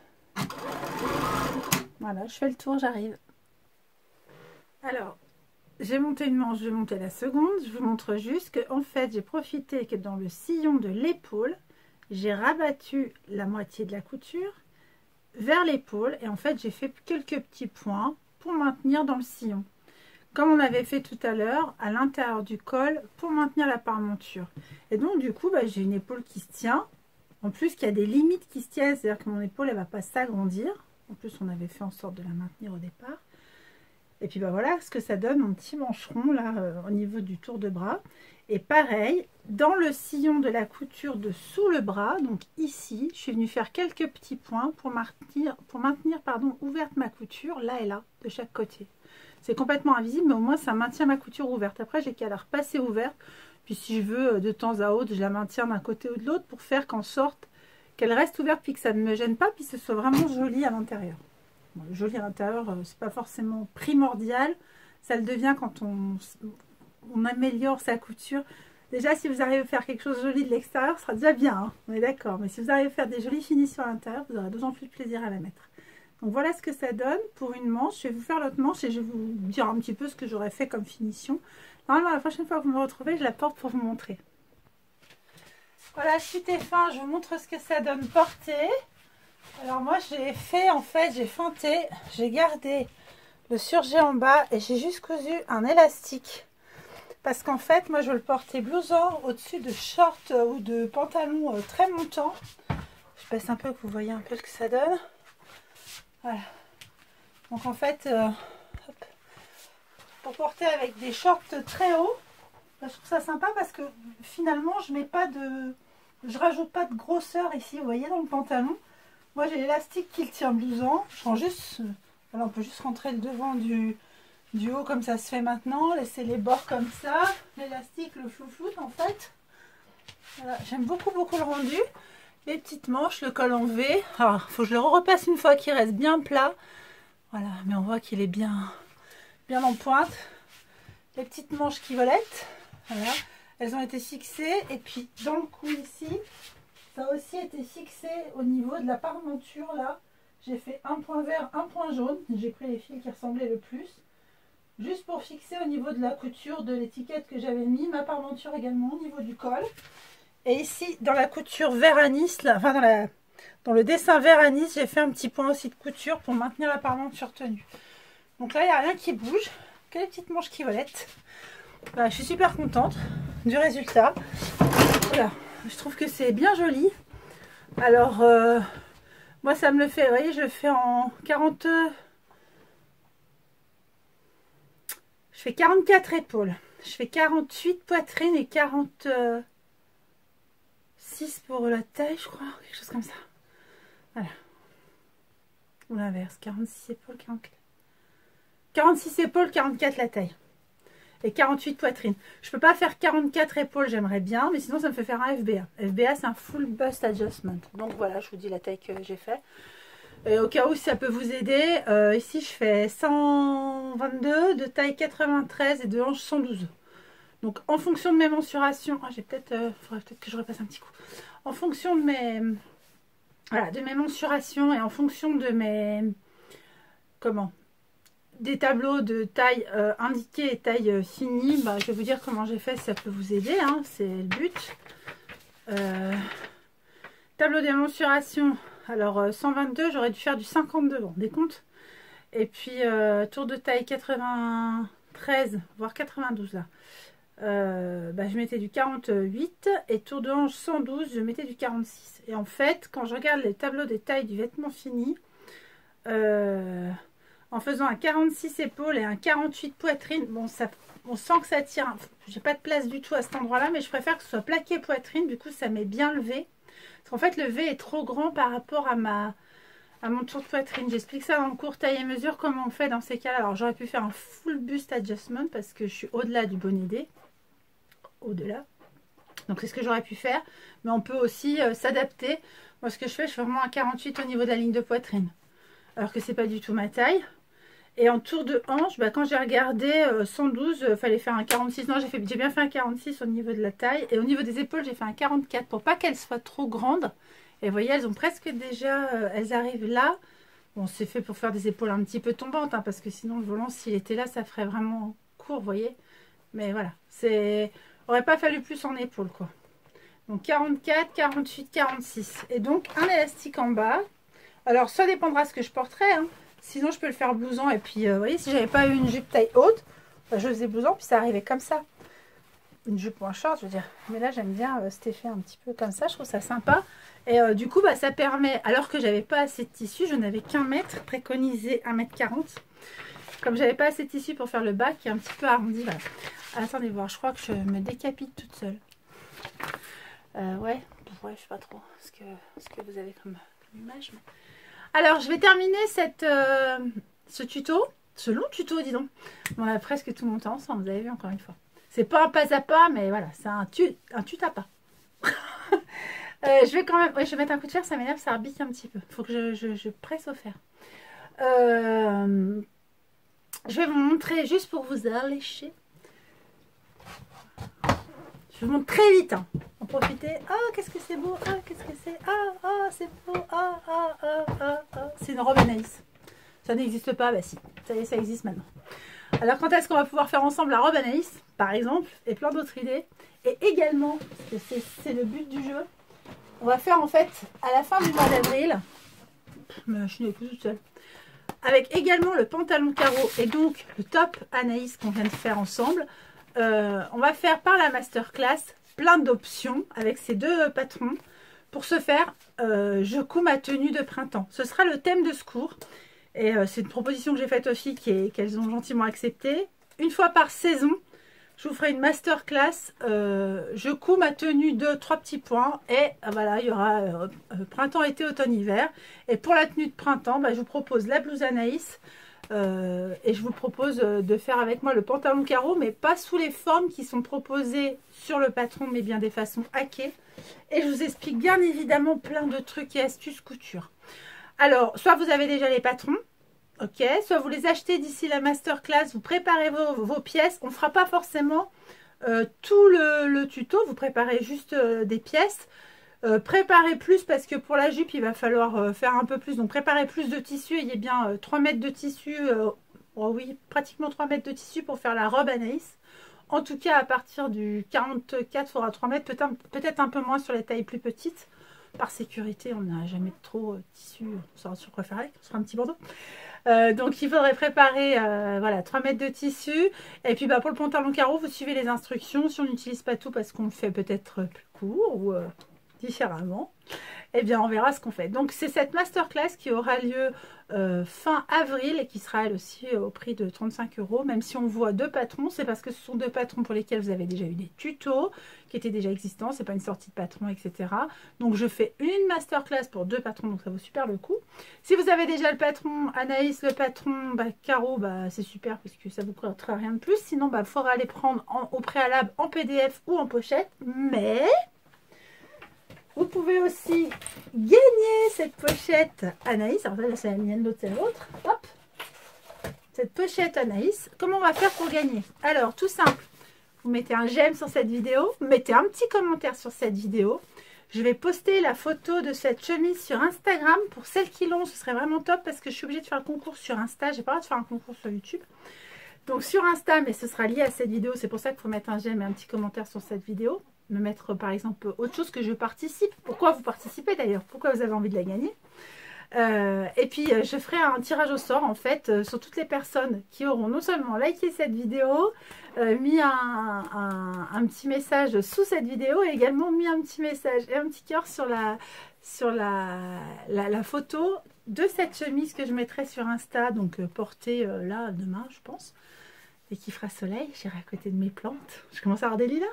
Voilà, je fais le tour, j'arrive. Alors, j'ai monté une manche, je vais monter la seconde. Je vous montre juste que en fait, j'ai profité que dans le sillon de l'épaule, j'ai rabattu la moitié de la couture vers l'épaule. Et en fait, j'ai fait quelques petits points pour maintenir dans le sillon comme on avait fait tout à l'heure, à l'intérieur du col pour maintenir la parmenture. Et donc, du coup, bah, j'ai une épaule qui se tient. En plus, qu'il y a des limites qui se tiennent, c'est-à-dire que mon épaule, elle va pas s'agrandir. En plus, on avait fait en sorte de la maintenir au départ. Et puis bah voilà ce que ça donne mon petit mancheron là au niveau du tour de bras. Et pareil, dans le sillon de la couture de sous le bras, donc ici, je suis venue faire quelques petits points pour maintenir, ouverte ma couture là et là, de chaque côté. C'est complètement invisible, mais au moins ça maintient ma couture ouverte. Après, j'ai qu'à la repasser ouverte. Puis si je veux, de temps à autre, je la maintiens d'un côté ou de l'autre pour faire qu'en sorte qu'elle reste ouverte, puis que ça ne me gêne pas, puis que ce soit vraiment joli à l'intérieur. joli à l'intérieur, euh, c'est pas forcément primordial. Ça le devient quand on, on améliore sa couture. Déjà, si vous arrivez à faire quelque chose de joli de l'extérieur, ce sera déjà bien, hein. on est d'accord. Mais si vous arrivez à faire des jolies finitions à l'intérieur, vous aurez d'autant plus de plaisir à la mettre. Donc voilà ce que ça donne pour une manche. Je vais vous faire l'autre manche et je vais vous dire un petit peu ce que j'aurais fait comme finition. Normalement, la prochaine fois que vous me retrouvez, je la porte pour vous montrer. Voilà, suite et fin, je vous montre ce que ça donne porté. Alors moi, j'ai fait, en fait, j'ai feinté, j'ai gardé le surjet en bas et j'ai juste cousu un élastique parce qu'en fait, moi, je le portais blouson au-dessus de shorts ou de pantalons euh, très montants. Je passe un peu que vous voyez un peu ce que ça donne. Voilà. Donc en fait, euh, pour porter avec des shorts très hauts, bah, je trouve ça sympa parce que finalement, je mets pas de... Je rajoute pas de grosseur ici, vous voyez, dans le pantalon. Moi, j'ai l'élastique qui le tient blouson. Je prends juste... Alors, euh, on peut juste rentrer le devant du, du haut comme ça se fait maintenant, laisser les bords comme ça, l'élastique, le flou-flou en fait. J'aime beaucoup beaucoup le rendu. Les petites manches, le col en V. Alors, il faut que je le repasse une fois qu'il reste bien plat. Voilà, mais on voit qu'il est bien, bien en pointe. Les petites manches qui volettent. Voilà, elles ont été fixées. Et puis, dans le cou ici, ça a aussi été fixé au niveau de la parmenture là. J'ai fait un point vert, un point jaune. J'ai pris les fils qui ressemblaient le plus. Juste pour fixer au niveau de la couture de l'étiquette que j'avais mis, ma parmenture également au niveau du col. Et ici, dans la couture vert anis, enfin dans, le dessin vert j'ai fait un petit point aussi de couture pour maintenir la parmenture tenue. Donc là, il n'y a rien qui bouge, que les petites manches qui volettent. Bah, je suis super contente du résultat. Voilà, je trouve que c'est bien joli. Alors, euh, moi, ça me le fait, vous voyez, je le fais en 40... Je fais 44 épaules. Je fais 48 poitrines et 46 pour la taille, je crois. Quelque chose comme ça. Voilà. Ou l'inverse. 46 épaules, 44. 46 épaules, 44 la taille. Et 48 poitrines. Je peux pas faire 44 épaules, j'aimerais bien, mais sinon ça me fait faire un FBA. FBA, c'est un full bust adjustment. Donc voilà, je vous dis la taille que j'ai fait. Et au cas où ça peut vous aider, euh, ici je fais 122 de taille 93 et de hanche 112. Donc en fonction de mes mensurations, ah, j'ai peut-être, euh, faudrait peut-être que je repasse un petit coup. En fonction de mes, voilà, de mes mensurations et en fonction de mes, comment, des tableaux de taille euh, indiquée et taille finie, bah, je vais vous dire comment j'ai fait, ça peut vous aider, hein, c'est le but. tableau des mensurations, alors 122, euh, j'aurais dû faire du 52, bon, des comptes. Et puis euh, tour de taille 93, voire 92 là. Euh, bah, je mettais du 48 et tour de hanche 112, je mettais du 46. Et en fait, quand je regarde les tableaux des tailles du vêtement fini, en faisant un 46 épaules et un 48 poitrine, bon, ça, on sent que ça tire. J'ai pas de place du tout à cet endroit-là, mais je préfère que ce soit plaqué poitrine, du coup ça m'est bien levé. Parce qu'en fait, le V est trop grand par rapport à ma à mon tour de poitrine. J'explique ça dans le cours taille et mesure, comment on fait dans ces cas-là. Alors, j'aurais pu faire un full bust adjustment parce que je suis au-delà du bonnet D. Au-delà. Donc, c'est ce que j'aurais pu faire. Mais on peut aussi euh, s'adapter. Moi, ce que je fais, je fais vraiment un 48 au niveau de la ligne de poitrine. Alors que c'est pas du tout ma taille. Et en tour de hanche, bah, quand j'ai regardé 112, il fallait faire un 46. Non, j'ai bien fait un 46 au niveau de la taille. Et au niveau des épaules, j'ai fait un 44 pour pas qu'elles soient trop grandes. Et vous voyez, elles ont presque déjà, euh, elles arrivent là. Bon, c'est fait pour faire des épaules un petit peu tombantes, hein, parce que sinon le volant, s'il était là, ça ferait vraiment court, vous voyez. Mais voilà, c'est, aurait pas fallu plus en épaules, quoi. Donc 44, 48, 46. Et donc un élastique en bas. Alors ça dépendra ce que je porterai, hein. Sinon, je peux le faire blouson. Et puis, euh, vous voyez, si j'avais pas eu une jupe taille haute, bah, je faisais blouson, puis ça arrivait comme ça. Une jupe un short, je veux dire. Mais là, j'aime bien euh, cet effet un petit peu comme ça. Je trouve ça sympa. Et euh, du coup, bah, ça permet, alors que j'avais pas assez de tissu, je n'avais qu'un mètre, préconisé 1 mètre 40. Comme j'avais pas assez de tissu pour faire le bas qui est un petit peu arrondi. Voilà. Attendez voir, je crois que je me décapite toute seule. Euh, ouais, ouais, je sais pas trop ce que, ce que vous avez comme, image. Alors, je vais terminer euh, ce tuto, ce long tuto, dis donc. On a presque tout monté ensemble, vous avez vu encore une fois. C'est pas un pas à pas, mais voilà, c'est un tu, un tu à pas. (laughs) je vais quand même, je vais mettre un coup de fer, ça m'énerve, ça arbique un petit peu. Il faut que je, je, presse au fer. Euh, je vais vous montrer juste pour vous allécher. Je vous montre très vite. Hein. Profiter. Oh, qu'est-ce que c'est beau. Oh, qu'est-ce que c'est. Ah, oh, c'est beau. Ah, ah, ah, ah, ah. C'est une robe Anaïs. Ça n'existe pas. Bah si. Ça y est, ça existe maintenant. Alors, quand est-ce qu'on va pouvoir faire ensemble la robe Anaïs, par exemple, et plein d'autres idées? Et également, parce que c'est le but du jeu, on va faire en fait, à la fin du mois d'avril, je suis toute seule, avec également le pantalon carreau et donc le top Anaïs qu'on vient de faire ensemble, euh, on va faire par la masterclass plein d'options avec ces deux patrons. Pour ce faire, euh, je couds ma tenue de printemps. Ce sera le thème de ce cours. Et euh, c'est une proposition que j'ai faite aux filles qu'elles ont gentiment acceptée. Une fois par saison, je vous ferai une masterclass. je couds ma tenue de trois petits points. Et voilà, il y aura printemps, été, automne, hiver. Et pour la tenue de printemps, bah, je vous propose la blouse Anaïs. Euh, et je vous propose euh, de faire avec moi le pantalon carreau, mais pas sous les formes qui sont proposées sur le patron, mais bien des façons hackées. Et je vous explique bien évidemment plein de trucs et astuces couture. Alors, soit vous avez déjà les patrons, ok, soit vous les achetez d'ici la masterclass, vous préparez vos, pièces. On ne fera pas forcément euh, tout le, tuto, vous préparez juste des pièces. Euh, préparez plus parce que pour la jupe, il va falloir euh, faire un peu plus. Donc préparez plus de tissu. Ayez bien 3 euh, mètres de tissu. oh oui, pratiquement 3 mètres de tissu pour faire la robe Anaïs. En tout cas, à partir du 44, il faudra 3 mètres. Peut-être un peu moins sur les tailles plus petites. Par sécurité, on n'a jamais trop de tissu. On saura sur quoi faire. On sera un petit bandeau. donc il faudrait préparer voilà 3 mètres de tissu et puis bah, pour le pantalon carreau vous suivez les instructions si on n'utilise pas tout parce qu'on le fait peut-être plus court ou différemment, eh bien on verra ce qu'on fait. Donc c'est cette masterclass qui aura lieu euh, fin avril et qui sera elle aussi au prix de 35 euros. Même si on voit deux patrons, c'est parce que ce sont deux patrons pour lesquels vous avez déjà eu des tutos qui étaient déjà existants. C'est pas une sortie de patron, etc. Donc je fais une masterclass pour deux patrons, donc ça vaut super le coup. Si vous avez déjà le patron Anaïs, le patron bah, Caro, bah, c'est super parce que ça vous coûtera rien de plus. Sinon, il bah, faudra les prendre au préalable en PDF ou en pochette. Mais vous pouvez aussi gagner cette pochette Anaïs. Alors là, c'est la mienne, l'autre, c'est l'autre. Hop Cette pochette Anaïs. Comment on va faire pour gagner? Alors, tout simple. Vous mettez un j'aime sur cette vidéo. mettez un petit commentaire sur cette vidéo. Je vais poster la photo de cette chemise sur Instagram. Pour celles qui l'ont, ce serait vraiment top parce que je suis obligée de faire le concours sur Insta. J'ai pas le droit de faire un concours sur YouTube. Donc sur Insta, mais ce sera lié à cette vidéo. C'est pour ça qu'il faut mettre un j'aime et un petit commentaire sur cette vidéo me mettre par exemple autre chose que je participe. Pourquoi vous participez d'ailleurs? Pourquoi vous avez envie de la gagner? Euh, et puis euh, je ferai un tirage au sort en fait euh, sur toutes les personnes qui auront non seulement liké cette vidéo, mis un, petit message sous cette vidéo et également mis un petit message et un petit cœur sur la photo de cette chemise que je mettrai sur Insta, donc portée là demain je pense, et qui fera soleil. J'irai à côté de mes plantes. Je commence à avoir des lilas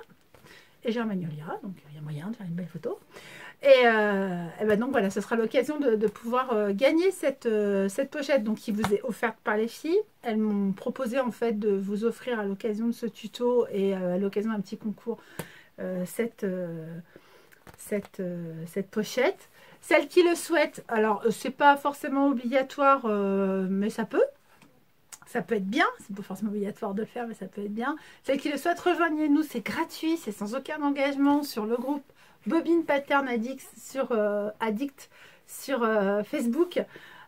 et j'ai un magnolia, donc il y a moyen de faire une belle photo. Et, euh, ben donc voilà, ce sera l'occasion de, pouvoir euh, gagner cette, euh, cette pochette donc, qui vous est offerte par les filles. Elles m'ont proposé en fait de vous offrir à l'occasion de ce tuto et à l'occasion d'un petit concours cette, cette, cette pochette. Celles qui le souhaitent, alors c'est pas forcément obligatoire, mais ça peut ça peut être bien, c'est pas forcément obligatoire de le faire, mais ça peut être bien. Celles qui le souhaitent, rejoignez-nous, c'est gratuit, c'est sans aucun engagement sur le groupe Bobine Pattern Addict sur, euh, Addict sur euh, Facebook.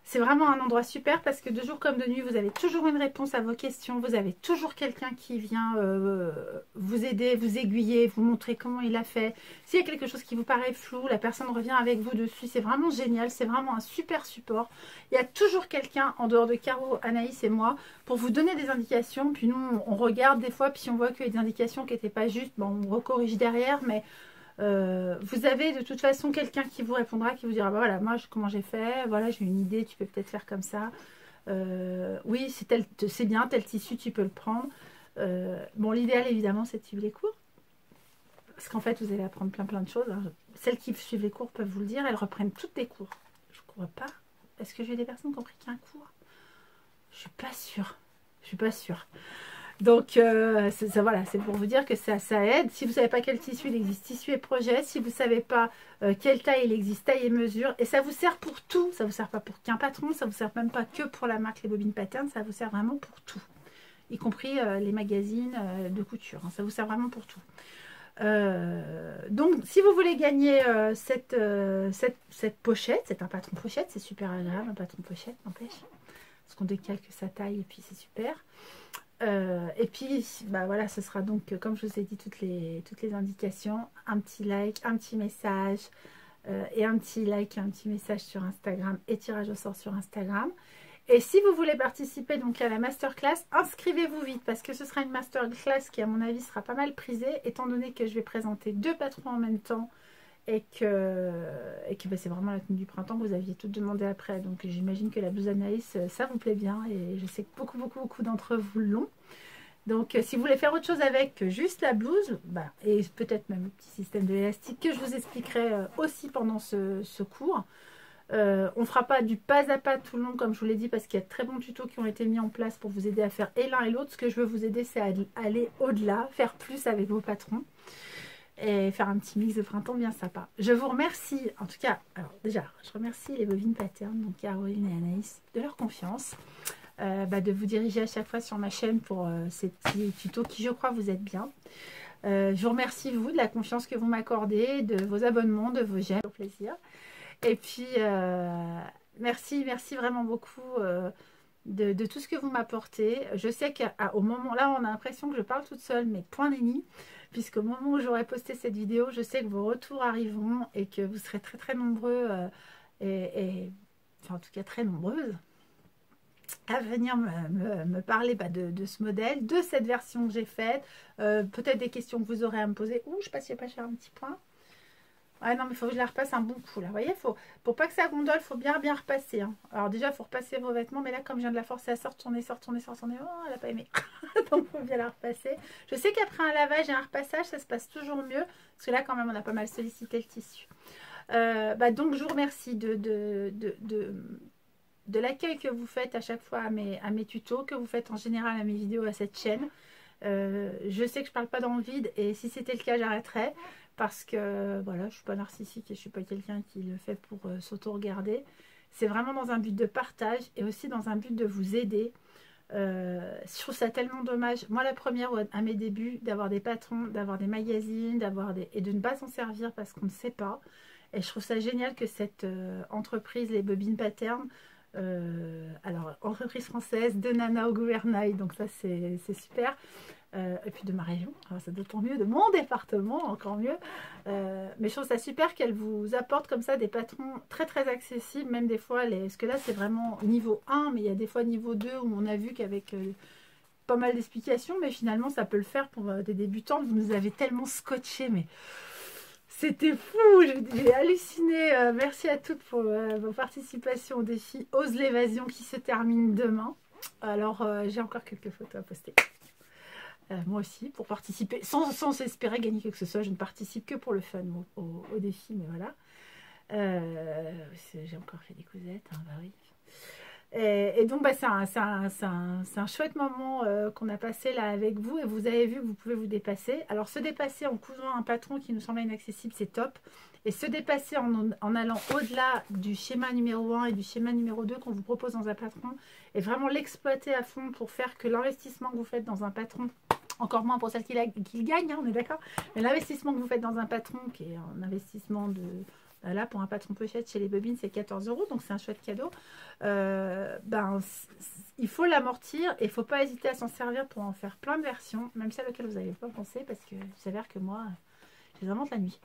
C'est vraiment un endroit super parce que de jour comme de nuit, vous avez toujours une réponse à vos questions. Vous avez toujours quelqu'un qui vient euh, vous aider, vous aiguiller, vous montrer comment il a fait. S'il y a quelque chose qui vous paraît flou, la personne revient avec vous dessus. C'est vraiment génial. C'est vraiment un super support. Il y a toujours quelqu'un en dehors de Caro, Anaïs et moi pour vous donner des indications. Puis nous, on regarde des fois, puis on voit qu'il y a des indications qui n'étaient pas justes. Bon, on recorrige derrière, mais euh, vous avez de toute façon quelqu'un qui vous répondra, qui vous dira bah voilà, moi comment j'ai fait, voilà j'ai une idée, tu peux peut-être faire comme ça. oui, c'est bien, tel tissu, tu peux le prendre. bon, l'idéal, évidemment, c'est de suivre les cours. Parce qu'en fait, vous allez apprendre plein plein de choses. Hein. Celles qui suivent les cours peuvent vous le dire, elles reprennent toutes les cours. Je ne crois pas. Est-ce que j'ai des personnes qui ont pris qu'un cours? Je suis pas sûre. Je suis pas sûre. Donc, euh, voilà, c'est pour vous dire que ça, aide. Si vous ne savez pas quel tissu il existe, tissu et projet. Si vous ne savez pas euh, quelle taille il existe, taille et mesure. Et ça vous sert pour tout. Ça ne vous sert pas pour qu'un patron. Ça ne vous sert même pas que pour la marque Les Bobines Pattern. Ça vous sert vraiment pour tout. Y compris euh, les magazines de couture. Hein. Ça vous sert vraiment pour tout. donc, si vous voulez gagner cette, cette, cette, pochette, c'est un patron pochette, c'est super agréable, un patron pochette, n'empêche. Parce qu'on décalque sa taille et puis c'est super. Euh, et puis, bah voilà, ce sera donc, euh, comme je vous ai dit, toutes les, toutes les indications. Un petit like, un petit message euh, et un petit like et un petit message sur Instagram et tirage au sort sur Instagram. Et si vous voulez participer donc à la masterclass, inscrivez-vous vite parce que ce sera une masterclass qui, à mon avis, sera pas mal prisée étant donné que je vais présenter deux patrons en même temps et que, bah, c'est vraiment la tenue du printemps que vous aviez tout demandé après. Donc j'imagine que la blouse Anaïs, euh, ça vous plaît bien et je sais que beaucoup, beaucoup, beaucoup d'entre vous l'ont. Donc euh, si vous voulez faire autre chose avec juste la blouse, bah, et peut-être même le petit système de que je vous expliquerai euh, aussi pendant ce, cours. on ne fera pas du pas à pas tout le long comme je vous l'ai dit parce qu'il y a de très bons tutos qui ont été mis en place pour vous aider à faire et l'un et l'autre. Ce que je veux vous aider c'est à aller au-delà, faire plus avec vos patrons et faire un petit mix de printemps bien sympa. Je vous remercie, en tout cas, alors déjà, je remercie les bovines patterns, donc Caroline et Anaïs, de leur confiance, euh, bah, de vous diriger à chaque fois sur ma chaîne pour euh, ces petits tutos qui, je crois, vous aident bien. Euh, je vous remercie, vous, de la confiance que vous m'accordez, de vos abonnements, de vos j'aime, au plaisir. Et puis, merci, merci vraiment beaucoup de, tout ce que vous m'apportez. Je sais qu'au moment là, on a l'impression que je parle toute seule, mais point d'éni puisqu'au moment où j'aurai posté cette vidéo, je sais que vos retours arriveront et que vous serez très très nombreux euh, et, enfin en tout cas très nombreuses à venir me, parler bah, de, ce modèle, de cette version que j'ai faite, euh, peut-être des questions que vous aurez à me poser. Ouh, je passe, il pas cher un petit point. Ah non, mais il faut que je la repasse un bon coup là. Vous voyez, faut, pour pas que ça gondole, il faut bien bien repasser. Hein. Alors déjà, il faut repasser vos vêtements, mais là, comme je viens de la forcer à sortir, tourner, sortir, tourner, sortir, tourner, oh, elle n'a pas aimé. (laughs) Donc, il faut bien la repasser. Je sais qu'après un lavage et un repassage, ça se passe toujours mieux. Parce que là, quand même, on a pas mal sollicité le tissu. Euh, bah, donc, je vous remercie de, de, de, de, l'accueil que vous faites à chaque fois à mes, à mes tutos, que vous faites en général à mes vidéos à cette chaîne. Euh, je sais que je parle pas dans le vide et si c'était le cas, j'arrêterais parce que voilà, je suis pas narcissique et je suis pas quelqu'un qui le fait pour euh, s'auto-regarder. C'est vraiment dans un but de partage et aussi dans un but de vous aider. Euh, je trouve ça tellement dommage. Moi, la première à mes débuts, d'avoir des patrons, d'avoir des magazines, d'avoir des et de ne pas s'en servir parce qu'on ne sait pas. Et je trouve ça génial que cette euh, entreprise, les bobines pattern, alors entreprise française de Nana au gouvernail, donc ça c'est super. Euh, et puis de ma région, alors ça d'autant mieux, de mon département, encore mieux. Euh, mais je trouve ça super qu'elle vous apporte comme ça des patrons très très accessibles, même des fois, les... parce que là c'est vraiment niveau 1, mais il y a des fois niveau 2 où on a vu qu'avec euh, pas mal d'explications, mais finalement ça peut le faire pour des débutants. Vous nous avez tellement scotché, mais c'était fou, j'ai halluciné. merci à toutes pour vos participations au défi Ose l'évasion qui se termine demain. Alors j'ai encore quelques photos à poster. Euh, moi aussi, pour participer, sans, espérer gagner quelque chose. Je ne participe que pour le fun au, défi, mais voilà. Euh, j'ai encore fait des cousettes, hein, bah oui. Et, donc, bah, c'est un, un, chouette moment euh, qu'on a passé là avec vous. Et vous avez vu que vous pouvez vous dépasser. Alors, se dépasser en cousant un patron qui nous semblait inaccessible, c'est top. Et se dépasser en, en allant au-delà du schéma numéro 1 et du schéma numéro 2 qu'on vous propose dans un patron, et vraiment l'exploiter à fond pour faire que l'investissement que vous faites dans un patron encore moins pour celle qui, qui gagne, hein, on est d'accord. Mais l'investissement que vous faites dans un patron, qui est un investissement de... Bah là, pour un patron pochette chez les bobines, c'est 14 euros, donc c'est un chouette cadeau. Euh, ben, il faut l'amortir et il ne faut pas hésiter à s'en servir pour en faire plein de versions, même celles auxquelles vous n'avez pas pensé, parce que s'avère que moi, je les invente la nuit.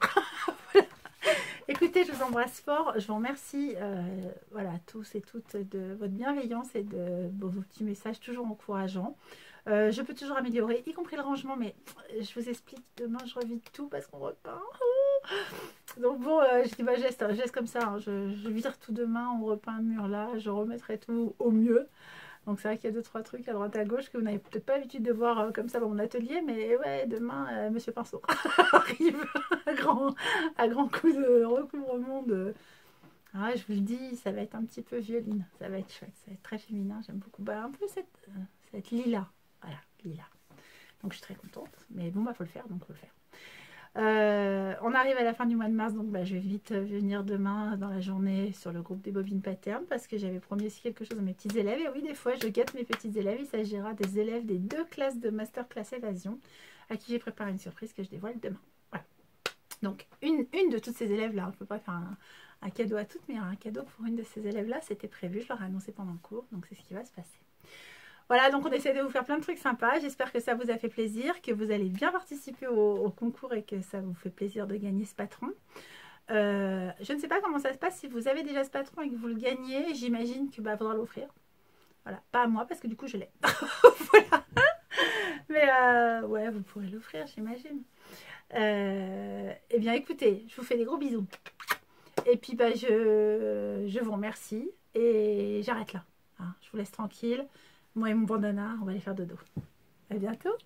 (laughs) Écoutez, je vous embrasse fort. Je vous remercie euh, voilà, tous et toutes de votre bienveillance et de vos petits messages toujours encourageants. Euh, je peux toujours améliorer, y compris le rangement, mais je vous explique, demain je revis tout parce qu'on repart. (laughs) Donc bon, je dis bah geste, geste comme ça, hein. je, vire tout demain, on repeint le mur là, je remettrai tout au mieux. Donc c'est vrai qu'il y a deux trois trucs à droite à gauche que vous n'avez peut-être pas l'habitude de voir euh, comme ça dans mon atelier, mais ouais, demain euh, Monsieur Pinceau (laughs) arrive à grand, coup de recouvrement de. Ah, je vous le dis, ça va être un petit peu violine, ça va être chouette, ça va être très féminin, j'aime beaucoup. Bah, un peu cette, euh, cette lila, Donc je suis très contente, mais bon, bah faut le faire, donc faut le faire. Euh, on arrive à la fin du mois de mars, donc bah, je vais vite venir demain dans la journée sur le groupe des bobines patterns parce que j'avais promis aussi quelque chose à mes petits élèves. Et oui, des fois, je guette mes petits élèves. Il s'agira des élèves des deux classes de masterclass évasion à qui j'ai préparé une surprise que je dévoile demain. Donc, une, une de toutes ces élèves-là, on ne peut pas faire un, cadeau à toutes, mais un cadeau pour une de ces élèves-là, c'était prévu. Je leur ai annoncé pendant le cours, donc c'est ce qui va se passer. Voilà, donc on essaie de vous faire plein de trucs sympas. J'espère que ça vous a fait plaisir, que vous allez bien participer au, concours et que ça vous fait plaisir de gagner ce patron. Euh, je ne sais pas comment ça se passe. Si vous avez déjà ce patron et que vous le gagnez, j'imagine que bah, faudra l'offrir. Voilà, pas à moi parce que du coup je l'ai. (laughs) voilà. Mais euh, ouais, vous pourrez l'offrir, j'imagine. Euh, eh bien, écoutez, je vous fais des gros bisous. Et puis, bah, je, je vous remercie et j'arrête là. Hein. je vous laisse tranquille. Moi et mon bandana, on va aller faire dodo. À bientôt